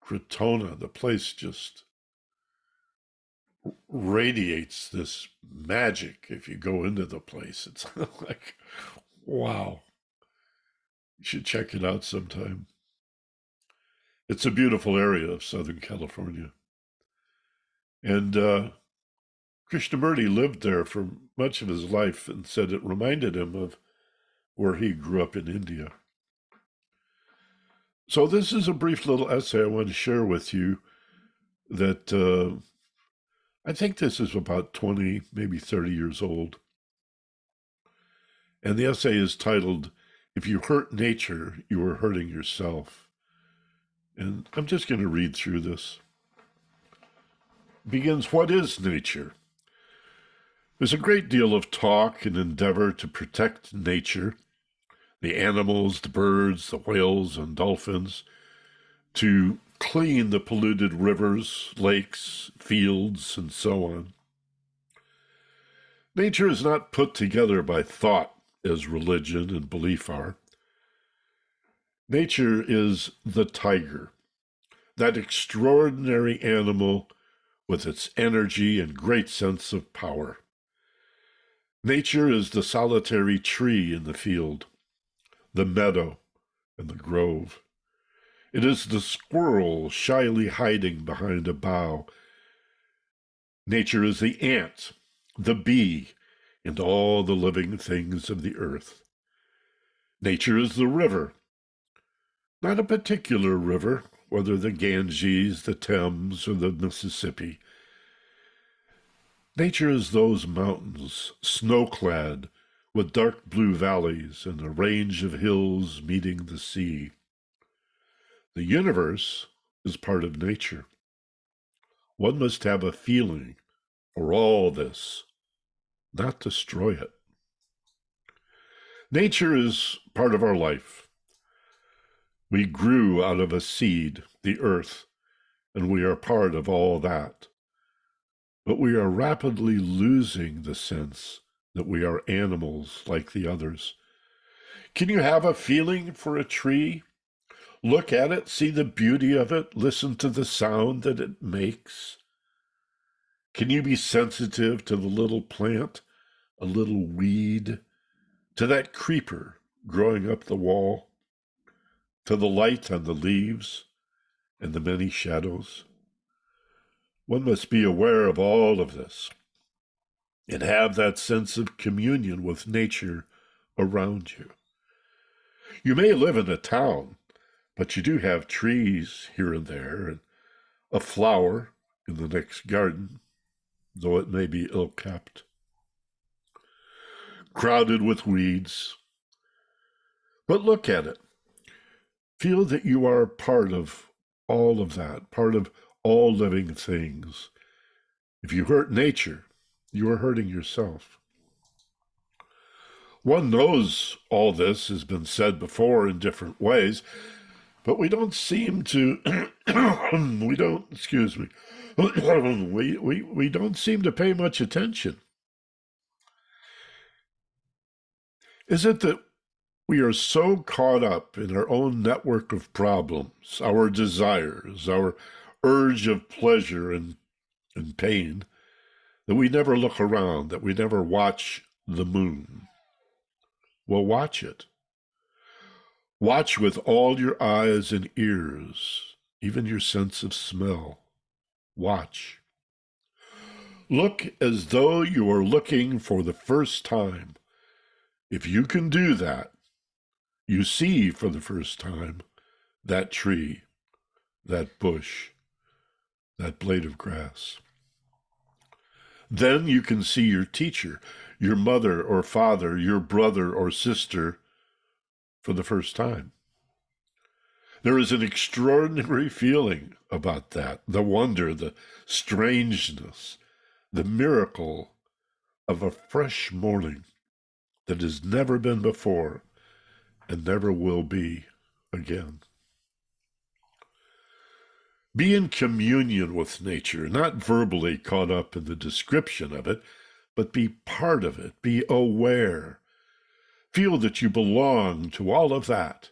Krotona, the place just radiates this magic if you go into the place. It's like, wow. You should check it out sometime. It's a beautiful area of Southern California. And uh, Krishnamurti lived there for much of his life and said it reminded him of where he grew up in India. So, this is a brief little essay I want to share with you that uh, I think this is about 20, maybe 30 years old. And the essay is titled, If You Hurt Nature, You Are Hurting Yourself. And I'm just going to read through this. begins What is nature? There's a great deal of talk and endeavor to protect nature, the animals, the birds, the whales, and dolphins, to clean the polluted rivers, lakes, fields, and so on. Nature is not put together by thought as religion and belief are. Nature is the tiger, that extraordinary animal with its energy and great sense of power. Nature is the solitary tree in the field, the meadow, and the grove. It is the squirrel shyly hiding behind a bough. Nature is the ant, the bee, and all the living things of the earth. Nature is the river, not a particular river, whether the Ganges, the Thames, or the Mississippi. Nature is those mountains, snow clad, with dark blue valleys and a range of hills meeting the sea. The universe is part of nature. One must have a feeling for all this not destroy it. Nature is part of our life. We grew out of a seed, the earth, and we are part of all that. But we are rapidly losing the sense that we are animals like the others. Can you have a feeling for a tree? Look at it, see the beauty of it, listen to the sound that it makes. Can you be sensitive to the little plant, a little weed, to that creeper growing up the wall, to the light on the leaves and the many shadows? One must be aware of all of this and have that sense of communion with nature around you. You may live in a town, but you do have trees here and there, and a flower in the next garden, though it may be ill kept, crowded with weeds. But look at it. Feel that you are part of all of that, part of all living things. If you hurt nature, you are hurting yourself. One knows all this has been said before in different ways, but we don't seem to, we don't, excuse me, we, we, we don't seem to pay much attention. Is it that we are so caught up in our own network of problems, our desires, our urge of pleasure and, and pain, that we never look around, that we never watch the moon. Well, watch it. Watch with all your eyes and ears, even your sense of smell. Watch. Look as though you are looking for the first time. If you can do that, you see for the first time that tree, that bush, that blade of grass. Then you can see your teacher, your mother or father, your brother or sister for the first time. There is an extraordinary feeling about that the wonder, the strangeness, the miracle of a fresh morning that has never been before and never will be again. Be in communion with nature, not verbally caught up in the description of it, but be part of it, be aware. Feel that you belong to all of that.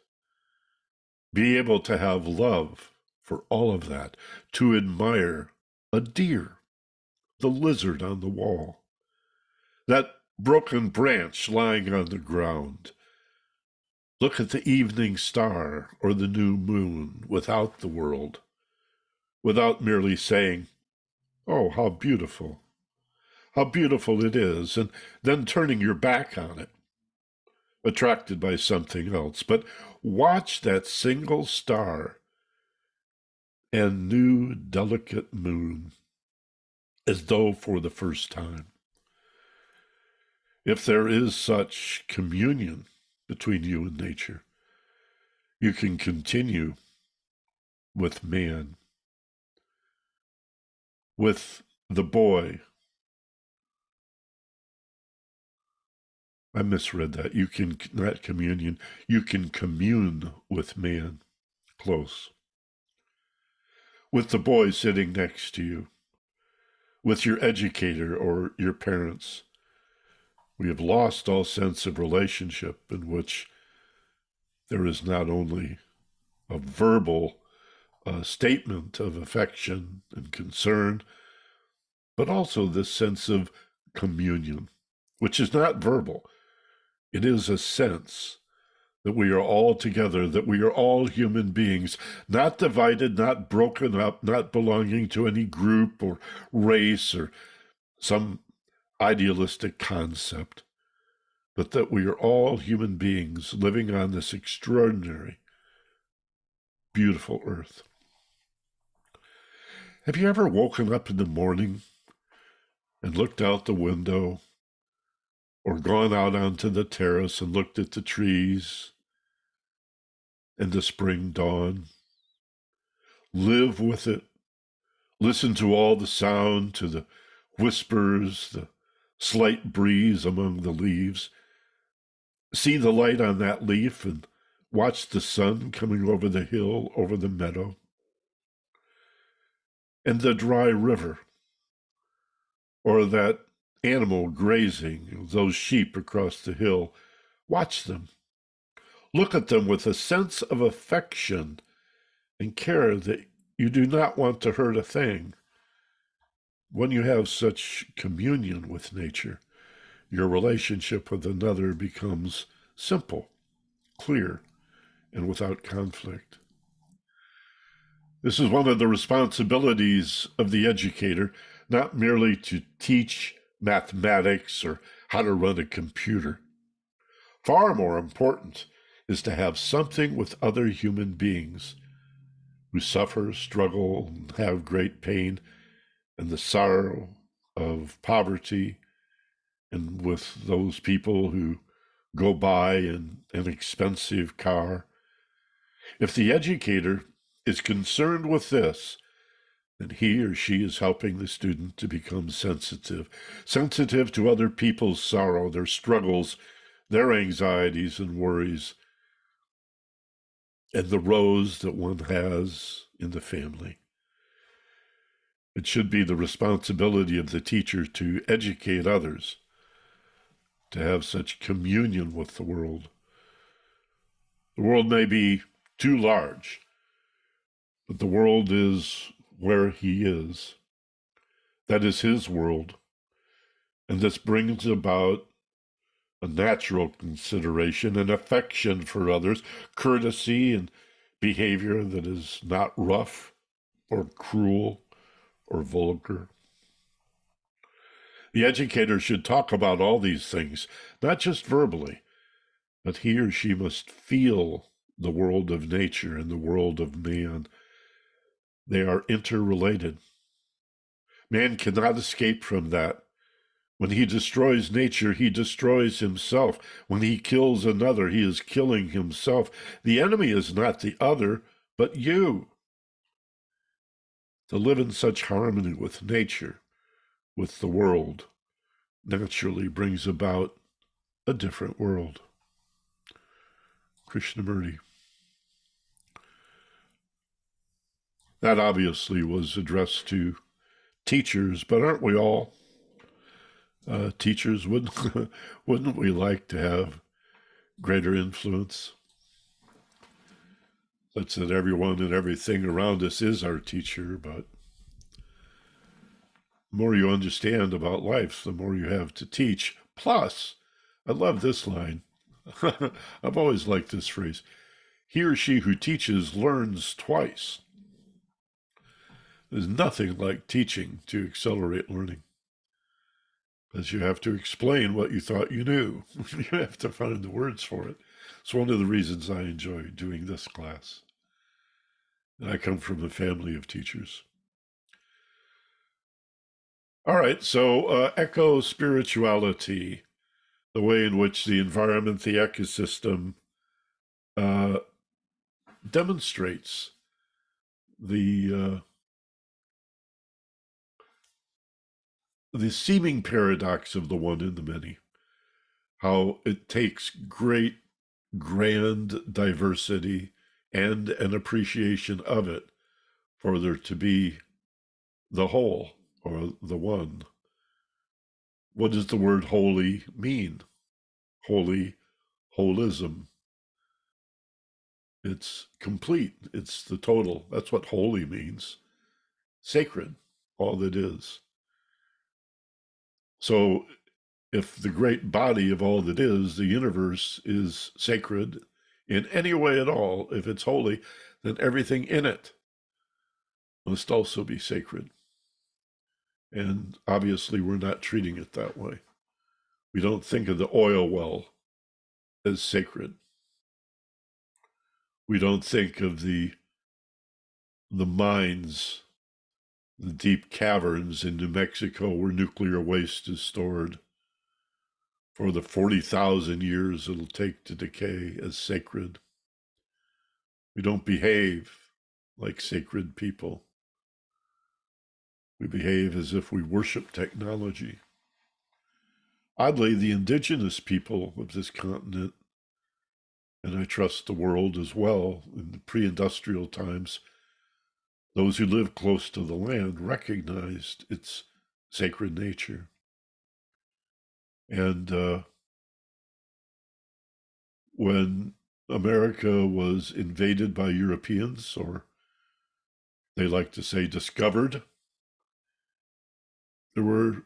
Be able to have love for all of that, to admire a deer, the lizard on the wall, that broken branch lying on the ground. Look at the evening star or the new moon without the world without merely saying, Oh, how beautiful! How beautiful it is, and then turning your back on it, attracted by something else. But watch that single star and new delicate moon as though for the first time. If there is such communion between you and nature, you can continue with man with the boy. I misread that. You can, not communion, you can commune with man close. With the boy sitting next to you, with your educator or your parents. We have lost all sense of relationship in which there is not only a verbal a statement of affection and concern, but also this sense of communion, which is not verbal. It is a sense that we are all together, that we are all human beings, not divided, not broken up, not belonging to any group or race or some idealistic concept, but that we are all human beings living on this extraordinary, beautiful earth. Have you ever woken up in the morning and looked out the window or gone out onto the terrace and looked at the trees and the spring dawn? Live with it. Listen to all the sound, to the whispers, the slight breeze among the leaves. See the light on that leaf and watch the sun coming over the hill, over the meadow. And the dry river, or that animal grazing, those sheep across the hill. Watch them. Look at them with a sense of affection and care that you do not want to hurt a thing. When you have such communion with nature, your relationship with another becomes simple, clear, and without conflict. This is one of the responsibilities of the educator, not merely to teach mathematics or how to run a computer. Far more important is to have something with other human beings who suffer, struggle, and have great pain and the sorrow of poverty, and with those people who go by in an expensive car. If the educator is concerned with this, then he or she is helping the student to become sensitive, sensitive to other people's sorrow, their struggles, their anxieties and worries, and the roles that one has in the family. It should be the responsibility of the teacher to educate others, to have such communion with the world. The world may be too large, but the world is where he is. That is his world. And this brings about a natural consideration and affection for others, courtesy and behavior that is not rough or cruel or vulgar. The educator should talk about all these things, not just verbally, but he or she must feel the world of nature and the world of man. They are interrelated. Man cannot escape from that. When he destroys nature, he destroys himself. When he kills another, he is killing himself. The enemy is not the other, but you. To live in such harmony with nature, with the world, naturally brings about a different world. Krishnamurti. That obviously was addressed to teachers, but aren't we all? Uh, teachers, wouldn't, wouldn't we like to have greater influence? Such that everyone and everything around us is our teacher, but the more you understand about life, the more you have to teach. Plus, I love this line. I've always liked this phrase. He or she who teaches learns twice. There's nothing like teaching to accelerate learning. Because you have to explain what you thought you knew. you have to find the words for it. It's one of the reasons I enjoy doing this class. I come from a family of teachers. All right, so uh, eco spirituality, the way in which the environment, the ecosystem, uh, demonstrates the uh, the seeming paradox of the one in the many, how it takes great, grand diversity and an appreciation of it for there to be the whole or the one. What does the word holy mean? Holy, holism. It's complete, it's the total. That's what holy means. Sacred, all that is. So, if the great body of all that is, the universe, is sacred in any way at all, if it's holy, then everything in it must also be sacred. And obviously, we're not treating it that way. We don't think of the oil well as sacred. We don't think of the the mines, the deep caverns in New Mexico where nuclear waste is stored for the 40,000 years it'll take to decay as sacred. We don't behave like sacred people. We behave as if we worship technology. Oddly, the indigenous people of this continent, and I trust the world as well, in the pre industrial times, those who lived close to the land recognized its sacred nature. And uh, when America was invaded by Europeans, or they like to say discovered, there were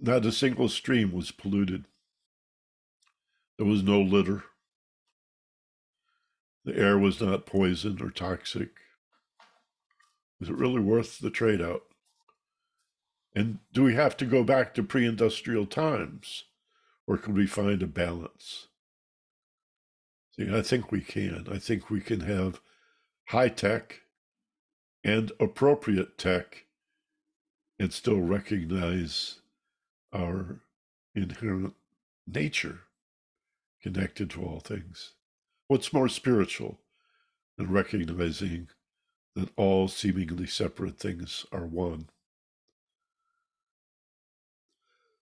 not a single stream was polluted. There was no litter. The air was not poisoned or toxic. Is it really worth the trade out? And do we have to go back to pre industrial times? Or can we find a balance? See, I think we can. I think we can have high tech and appropriate tech and still recognize our inherent nature connected to all things. What's more spiritual than recognizing that all seemingly separate things are one?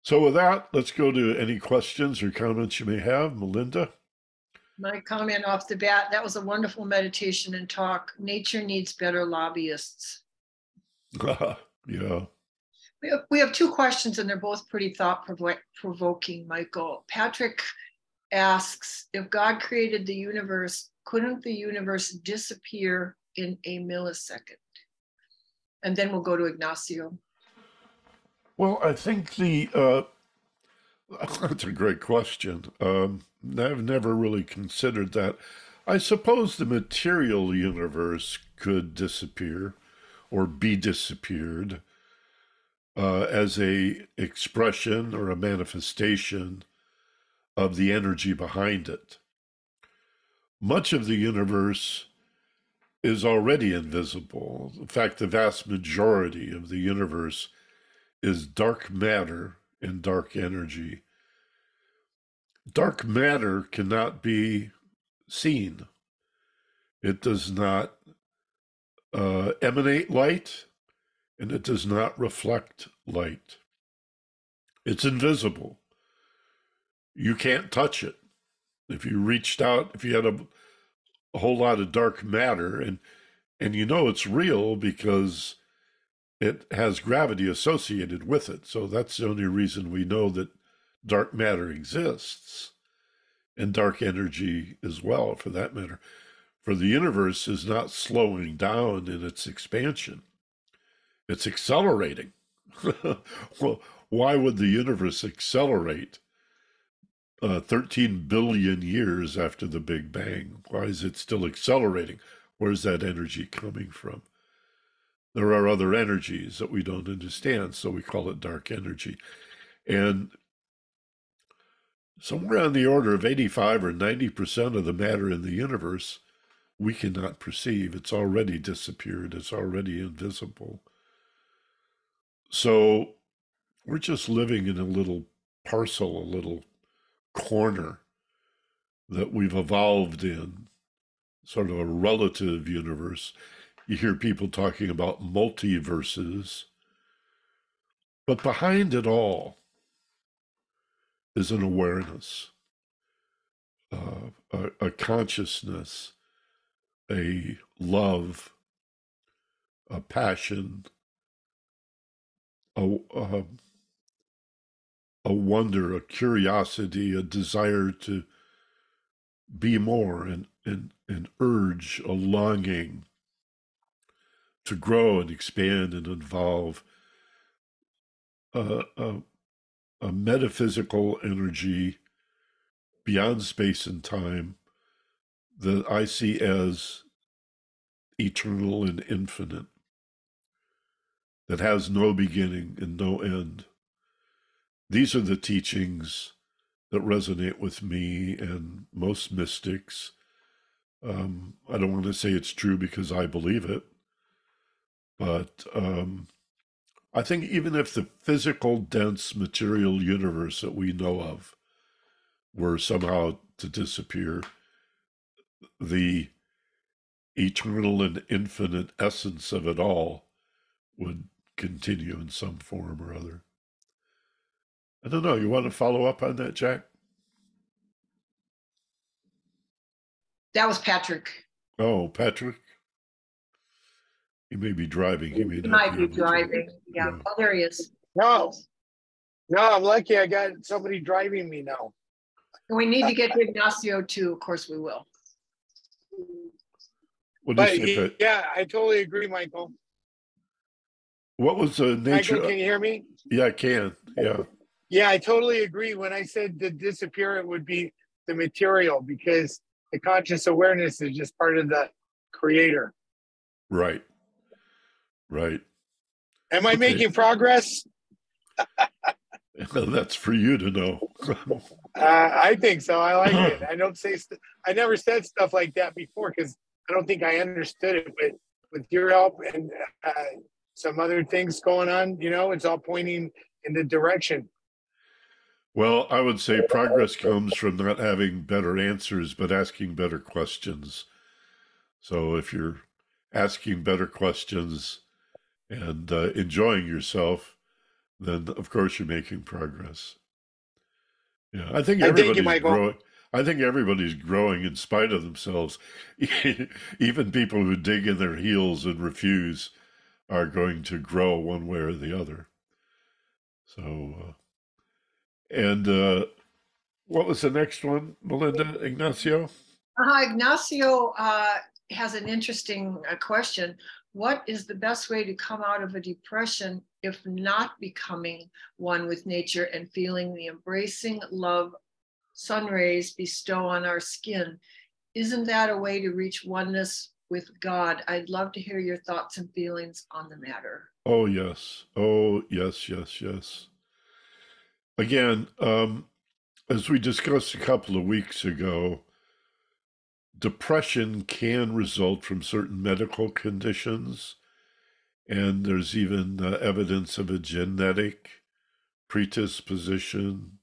So, with that, let's go to any questions or comments you may have. Melinda? My comment off the bat, that was a wonderful meditation and talk. Nature needs better lobbyists. yeah. We have, we have two questions and they're both pretty thought provoking, Michael. Patrick asks if God created the universe, couldn't the universe disappear in a millisecond? And then we'll go to Ignacio. Well, I think the uh, that's a great question. Um, I've never really considered that. I suppose the material universe could disappear or be disappeared uh, as a expression or a manifestation of the energy behind it. Much of the universe is already invisible. In fact, the vast majority of the universe is dark matter and dark energy. Dark matter cannot be seen. It does not uh, emanate light and it does not reflect light. It's invisible. You can't touch it. If you reached out, if you had a, a whole lot of dark matter, and and you know it's real because it has gravity associated with it. So that's the only reason we know that dark matter exists, and dark energy as well, for that matter. For the universe is not slowing down in its expansion it's accelerating. well, why would the universe accelerate uh, 13 billion years after the Big Bang? Why is it still accelerating? Where's that energy coming from? There are other energies that we don't understand, so we call it dark energy. And somewhere on the order of 85 or 90% of the matter in the universe we cannot perceive. It's already disappeared, it's already invisible. So we're just living in a little parcel, a little corner that we've evolved in, sort of a relative universe. You hear people talking about multiverses, but behind it all is an awareness, uh, a, a consciousness, a love, a passion, a, a, a wonder, a curiosity, a desire to be more, and, and, and urge, a longing to grow and expand and evolve. a, a metaphysical energy beyond space and time that I see as eternal and infinite that has no beginning and no end. These are the teachings that resonate with me and most mystics. Um, I don't want to say it's true because I believe it, but um, I think even if the physical, dense, material universe that we know of were somehow to disappear, the eternal and infinite essence of it all would continue in some form or other. I don't know. You want to follow up on that, Jack? That was Patrick. Oh, Patrick. He may be driving. He may He might be able to. driving. Yeah, Yeah. oh, there he is. No, no, I'm lucky I got somebody driving me now. We need to get to Ignacio too. Of course, we will. What do But you say, Pat? yeah, I totally agree, Michael. What was the nature? Michael, can you hear me? yeah, I can. Yeah. Yeah, I totally agree. When I said the disappear, it would be the material because the conscious awareness is just part of the creator. Right. Right. Am I Okay. making progress? That's for you to know. Uh, I think so. I like it. I don't say, st- I never said stuff like that before because I don't think I understood it. But with your help and uh, some other things going on, you know, it's all pointing in the direction. well, I would say progress comes from not having better answers, but asking better questions. So if you're asking better questions and uh, enjoying yourself, then of course you're making progress. Yeah, I think I thank you, everybody's Michael. growing. I think everybody's growing in spite of themselves. Even people who dig in their heels and refuse are going to grow one way or the other. So, uh, and uh, what was the next one, Melinda Ignacio? Uh, Ignacio uh, has an interesting uh, question. What is the best way to come out of a depression if not becoming one with nature and feeling the embracing love sun rays bestow on our skin? Isn't that a way to reach oneness with God? I'd love to hear your thoughts and feelings on the matter. Oh yes. Oh yes, yes, yes. Again, um, as we discussed a couple of weeks ago, depression can result from certain medical conditions, and there's even uh, evidence of a genetic predisposition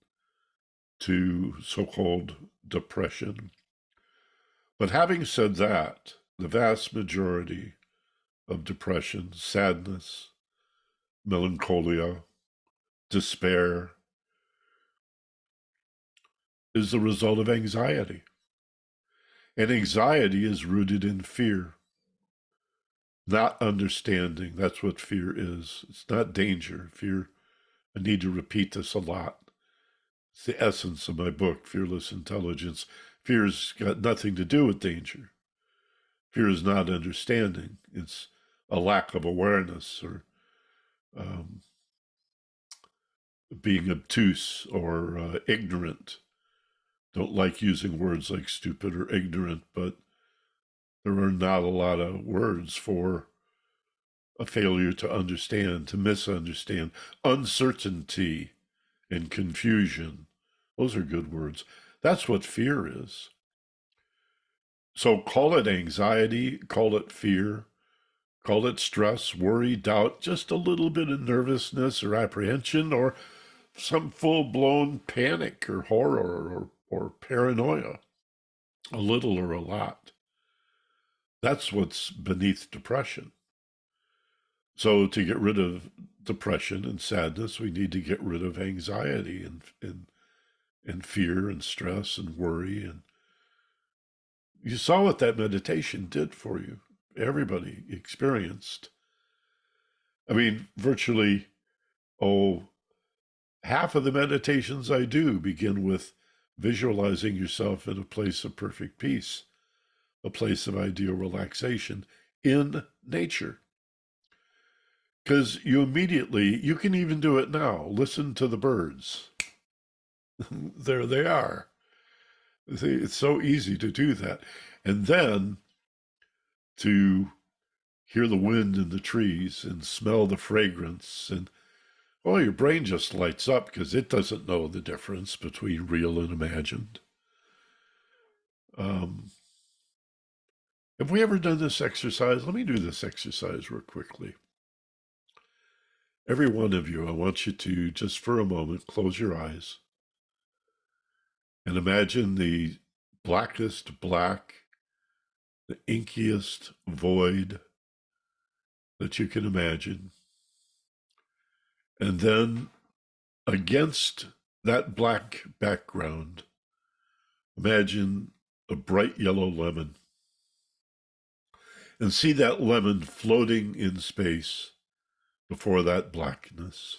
to so-called depression. But having said that, the vast majority of depression, sadness, melancholia, despair is the result of anxiety. And anxiety is rooted in fear, not understanding. That's what fear is. It's not danger. Fear, I need to repeat this a lot. It's the essence of my book, Fearless Intelligence. Fear's got nothing to do with danger. Fear is not understanding. It's a lack of awareness or um, being obtuse or uh, ignorant. Don't like using words like stupid or ignorant, but there are not a lot of words for a failure to understand, to misunderstand, uncertainty and confusion. Those are good words. That's what fear is. So call it anxiety, call it fear, call it stress, worry, doubt, just a little bit of nervousness or apprehension or some full blown panic or horror or, or paranoia, a little or a lot. That's what's beneath depression. So, to get rid of depression and sadness, we need to get rid of anxiety and, and, and fear and stress and worry. And you saw what that meditation did for you. Everybody experienced. I mean, virtually, oh, half of the meditations I do begin with visualizing yourself in a place of perfect peace, a place of ideal relaxation in nature. Because you immediately, you can even do it now. Listen to the birds. there they are. See, it's so easy to do that. And then to hear the wind in the trees and smell the fragrance and Oh, your brain just lights up because it doesn't know the difference between real and imagined. Um, have we ever done this exercise? Let me do this exercise real quickly. Every one of you, I want you to just for a moment close your eyes and imagine the blackest black, the inkiest void that you can imagine. And then against that black background, imagine a bright yellow lemon. And see that lemon floating in space before that blackness.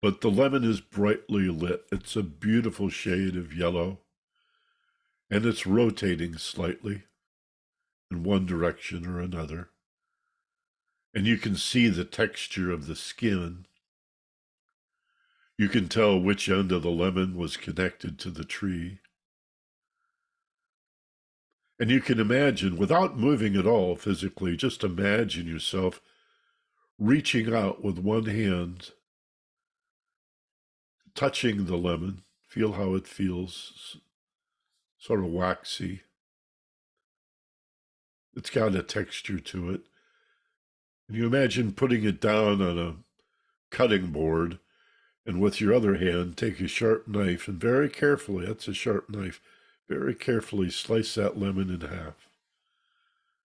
But the lemon is brightly lit. It's a beautiful shade of yellow. And it's rotating slightly in one direction or another. And you can see the texture of the skin. You can tell which end of the lemon was connected to the tree. And you can imagine, without moving at all physically, just imagine yourself reaching out with one hand, touching the lemon, feel how it feels, sort of waxy. It's got a texture to it. And you imagine putting it down on a cutting board, and with your other hand, take a sharp knife and very carefully, that's a sharp knife, very carefully slice that lemon in half.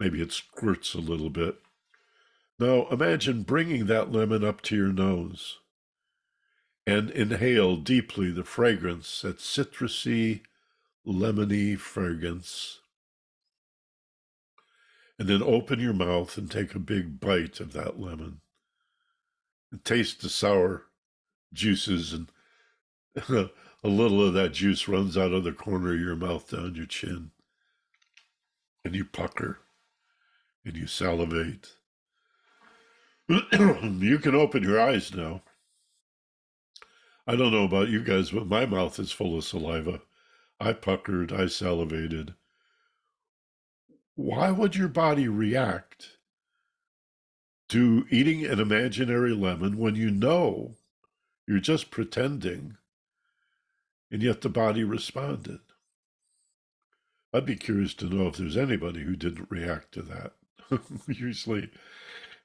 Maybe it squirts a little bit. Now imagine bringing that lemon up to your nose and inhale deeply the fragrance, that citrusy, lemony fragrance. And then open your mouth and take a big bite of that lemon. And taste the sour juices and a little of that juice runs out of the corner of your mouth down your chin. And you pucker and you salivate. you can open your eyes now. I don't know about you guys, but my mouth is full of saliva. I puckered, I salivated. Why would your body react to eating an imaginary lemon when you know you're just pretending and yet the body responded. I'd be curious to know if there's anybody who didn't react to that. Usually,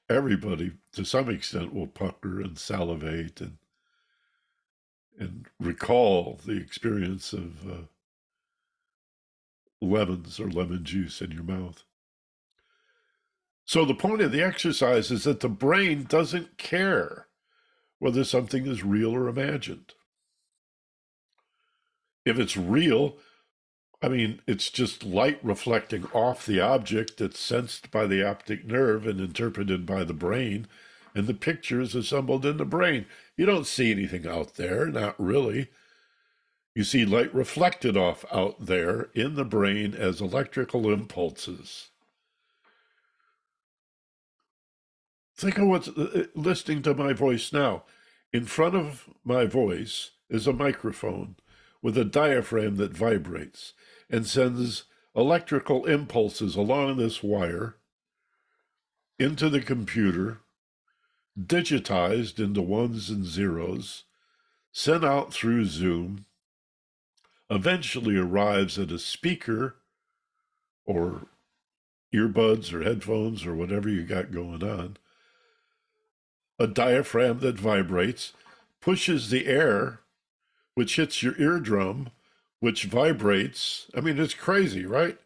everybody, to some extent, will pucker and salivate and and recall the experience of uh, lemons or lemon juice in your mouth. So the point of the exercise is that the brain doesn't care whether something is real or imagined if it's real, I mean, it's just light reflecting off the object that's sensed by the optic nerve and interpreted by the brain, and the picture is assembled in the brain. You don't see anything out there, not really. You see light reflected off out there in the brain as electrical impulses. Think of what's uh, uh, listening to my voice now. In front of my voice is a microphone with a diaphragm that vibrates and sends electrical impulses along this wire into the computer, digitized into ones and zeros, sent out through Zoom, eventually arrives at a speaker or earbuds or headphones or whatever you got going on, a diaphragm that vibrates, pushes the air which hits your eardrum, which vibrates. I mean, it's crazy, right?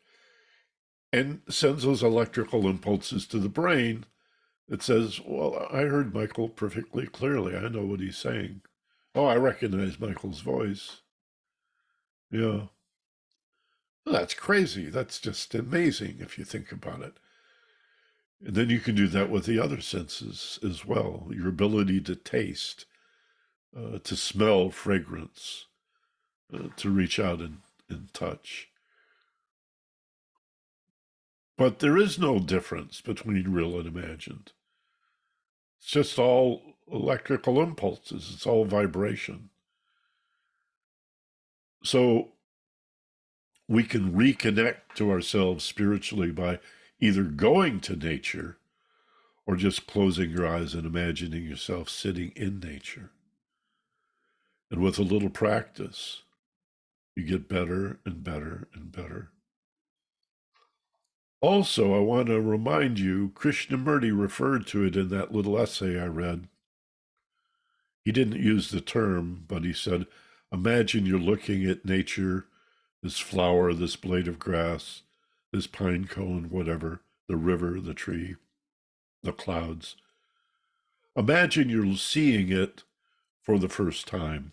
And sends those electrical impulses to the brain. It says, Well, I heard Michael perfectly clearly. I know what he's saying. Oh, I recognize Michael's voice. Yeah. Well, that's crazy. That's just amazing if you think about it. And then you can do that with the other senses as well. Your ability to taste, uh, to smell fragrance, uh, to reach out and, and touch. But there is no difference between real and imagined. It's just all electrical impulses, it's all vibration. So we can reconnect to ourselves spiritually by either going to nature or just closing your eyes and imagining yourself sitting in nature. And with a little practice, you get better and better and better. Also, I want to remind you, Krishnamurti referred to it in that little essay I read. He didn't use the term, but he said, Imagine you're looking at nature, this flower, this blade of grass, this pine cone, whatever, the river, the tree, the clouds. Imagine you're seeing it for the first time.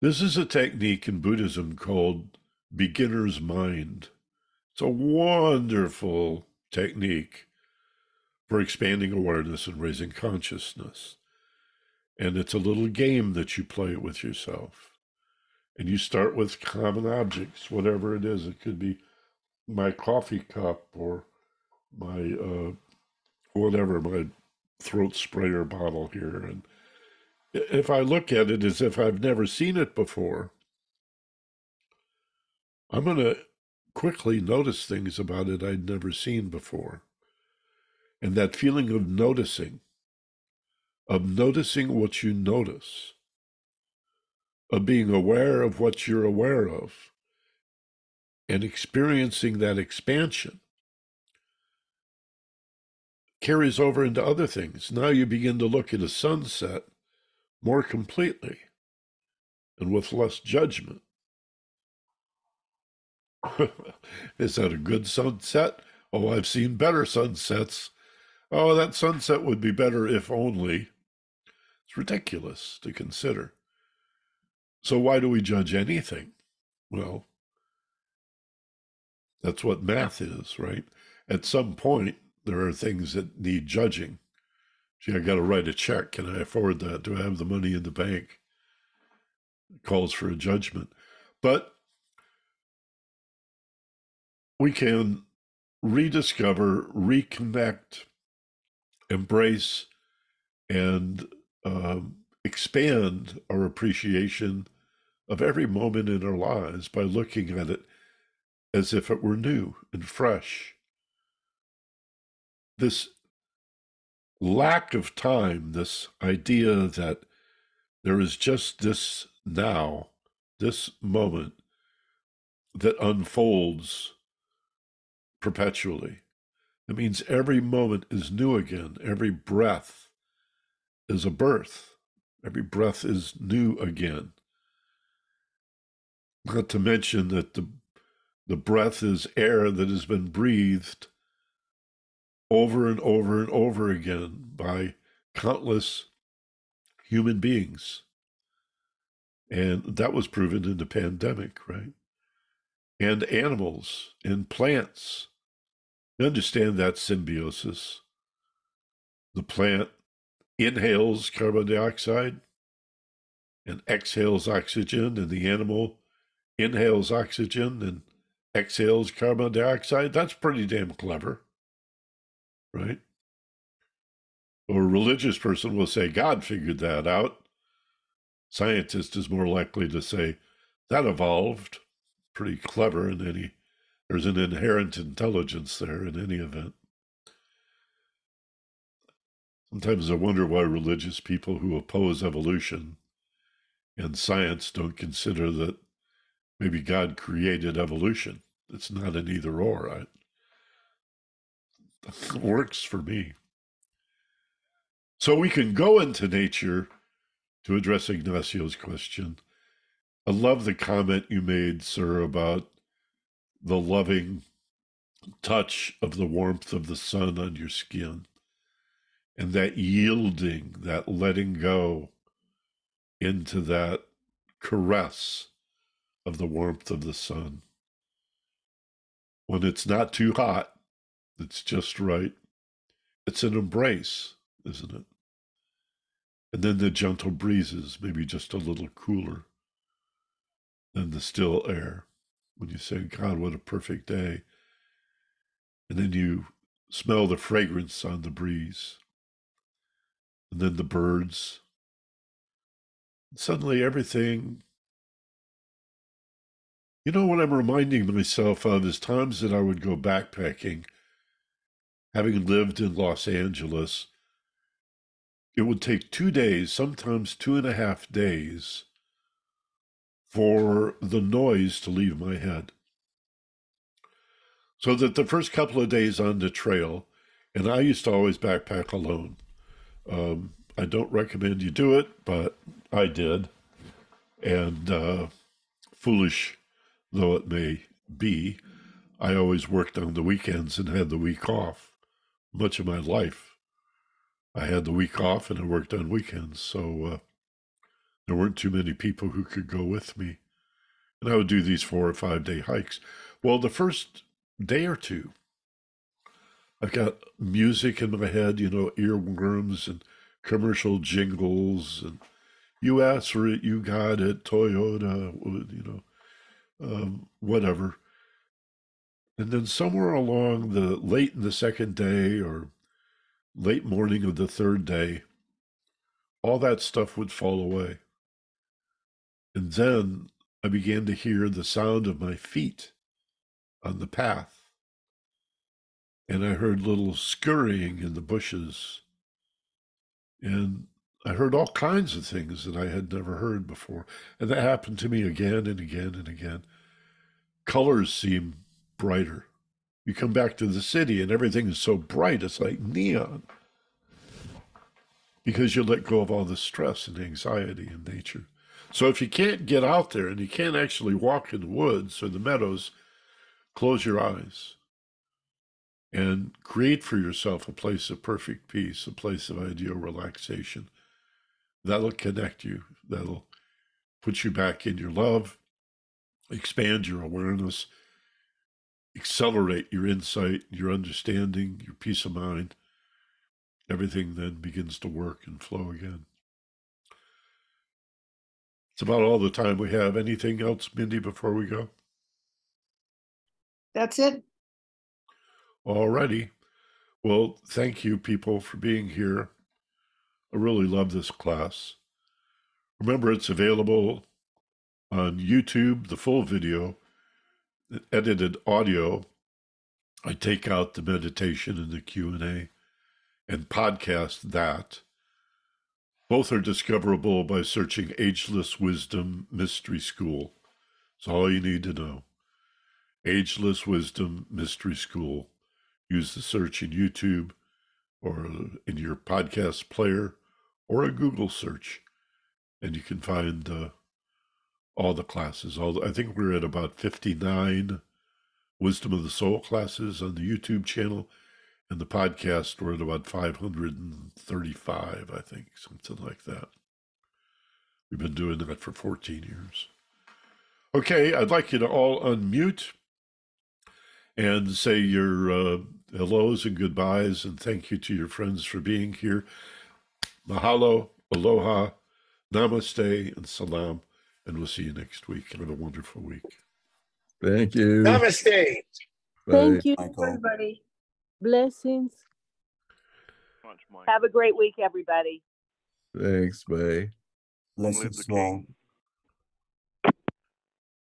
This is a technique in Buddhism called beginner's mind. It's a wonderful technique for expanding awareness and raising consciousness. And it's a little game that you play with yourself. And you start with common objects, whatever it is. It could be my coffee cup or my uh, whatever, my throat sprayer bottle here. And if I look at it as if I've never seen it before, I'm going to quickly notice things about it I'd never seen before. And that feeling of noticing, of noticing what you notice, of being aware of what you're aware of, and experiencing that expansion carries over into other things. Now you begin to look at a sunset more completely and with less judgment. Is that a good sunset? Oh, I've seen better sunsets. Oh, that sunset would be better if only. It's ridiculous to consider. So, why do we judge anything? Well, that's what math is, right? At some point, there are things that need judging. Gee, I got to write a check. Can I afford that? Do I have the money in the bank? It calls for a judgment. But we can rediscover, reconnect, embrace, and um, expand our appreciation of every moment in our lives by looking at it as if it were new and fresh. This lack of time, this idea that there is just this now, this moment that unfolds perpetually. It means every moment is new again. Every breath is a birth. Every breath is new again. Not to mention that the the breath is air that has been breathed over and over and over again by countless human beings. And that was proven in the pandemic, right? And animals and plants. You understand that symbiosis. The plant inhales carbon dioxide and exhales oxygen, and the animal inhales oxygen and exhales carbon dioxide. That's pretty damn clever, right? Or a religious person will say God figured that out. Scientist is more likely to say that evolved. Pretty clever in any, there's an inherent intelligence there in any event. Sometimes I wonder why religious people who oppose evolution and science don't consider that maybe God created evolution. It's not an either or. Right? It works for me. So we can go into nature to address Ignacio's question. I love the comment you made, sir, about the loving touch of the warmth of the sun on your skin and that yielding, that letting go into that caress of the warmth of the sun. When it's not too hot, it's just right. It's an embrace, isn't it? And then the gentle breezes, maybe just a little cooler than the still air. When you say, God, what a perfect day. And then you smell the fragrance on the breeze. And then the birds. Suddenly everything you know what I'm reminding myself of is times that I would go backpacking, having lived in Los Angeles. It would take two days, sometimes two and a half days, for the noise to leave my head. So that the first couple of days on the trail, and I used to always backpack alone. Um, I don't recommend you do it, but I did. And uh, foolish though it may be, I always worked on the weekends and had the week off much of my life. I had the week off and I worked on weekends, so uh, there weren't too many people who could go with me. And I would do these four or five day hikes. Well, the first day or two, I've got music in my head, you know, earworms and commercial jingles, and you asked for it, you got it, Toyota, you know, um, whatever. And then somewhere along the late in the second day or late morning of the third day, all that stuff would fall away. And then I began to hear the sound of my feet on the path. And I heard little scurrying in the bushes. And I heard all kinds of things that I had never heard before. And that happened to me again and again and again. Colors seem brighter. You come back to the city and everything is so bright, it's like neon. Because you let go of all the stress and anxiety in nature. So if you can't get out there and you can't actually walk in the woods or the meadows, close your eyes and create for yourself a place of perfect peace, a place of ideal relaxation. That'll connect you. That'll put you back in your love, expand your awareness, accelerate your insight, your understanding, your peace of mind, everything then begins to work and flow again. It's about all the time we have. Anything else, Mindy, before we go? That's it. All righty. Well, thank you, people, for being here. I really love this class. Remember, it's available on YouTube, the full video, edited audio. I take out the meditation and the Q&A and podcast that. Both are discoverable by searching Ageless Wisdom Mystery School. It's all you need to know. Ageless Wisdom Mystery School. Use the search in YouTube or in your podcast player or a Google search, and you can find uh, all the classes. All the, I think we're at about 59 Wisdom of the Soul classes on the YouTube channel and the podcast, we're at about 535, I think, something like that. We've been doing that for 14 years. Okay, I'd like you to all unmute and say your uh, hellos and goodbyes and thank you to your friends for being here. Mahalo, aloha, namaste, and salam. And we'll see you next week. Have a wonderful week. Thank you. Namaste. Bye. Thank you, Michael. everybody. Blessings. Much, Have a great week, everybody. Thanks. Bye. Blessings to all.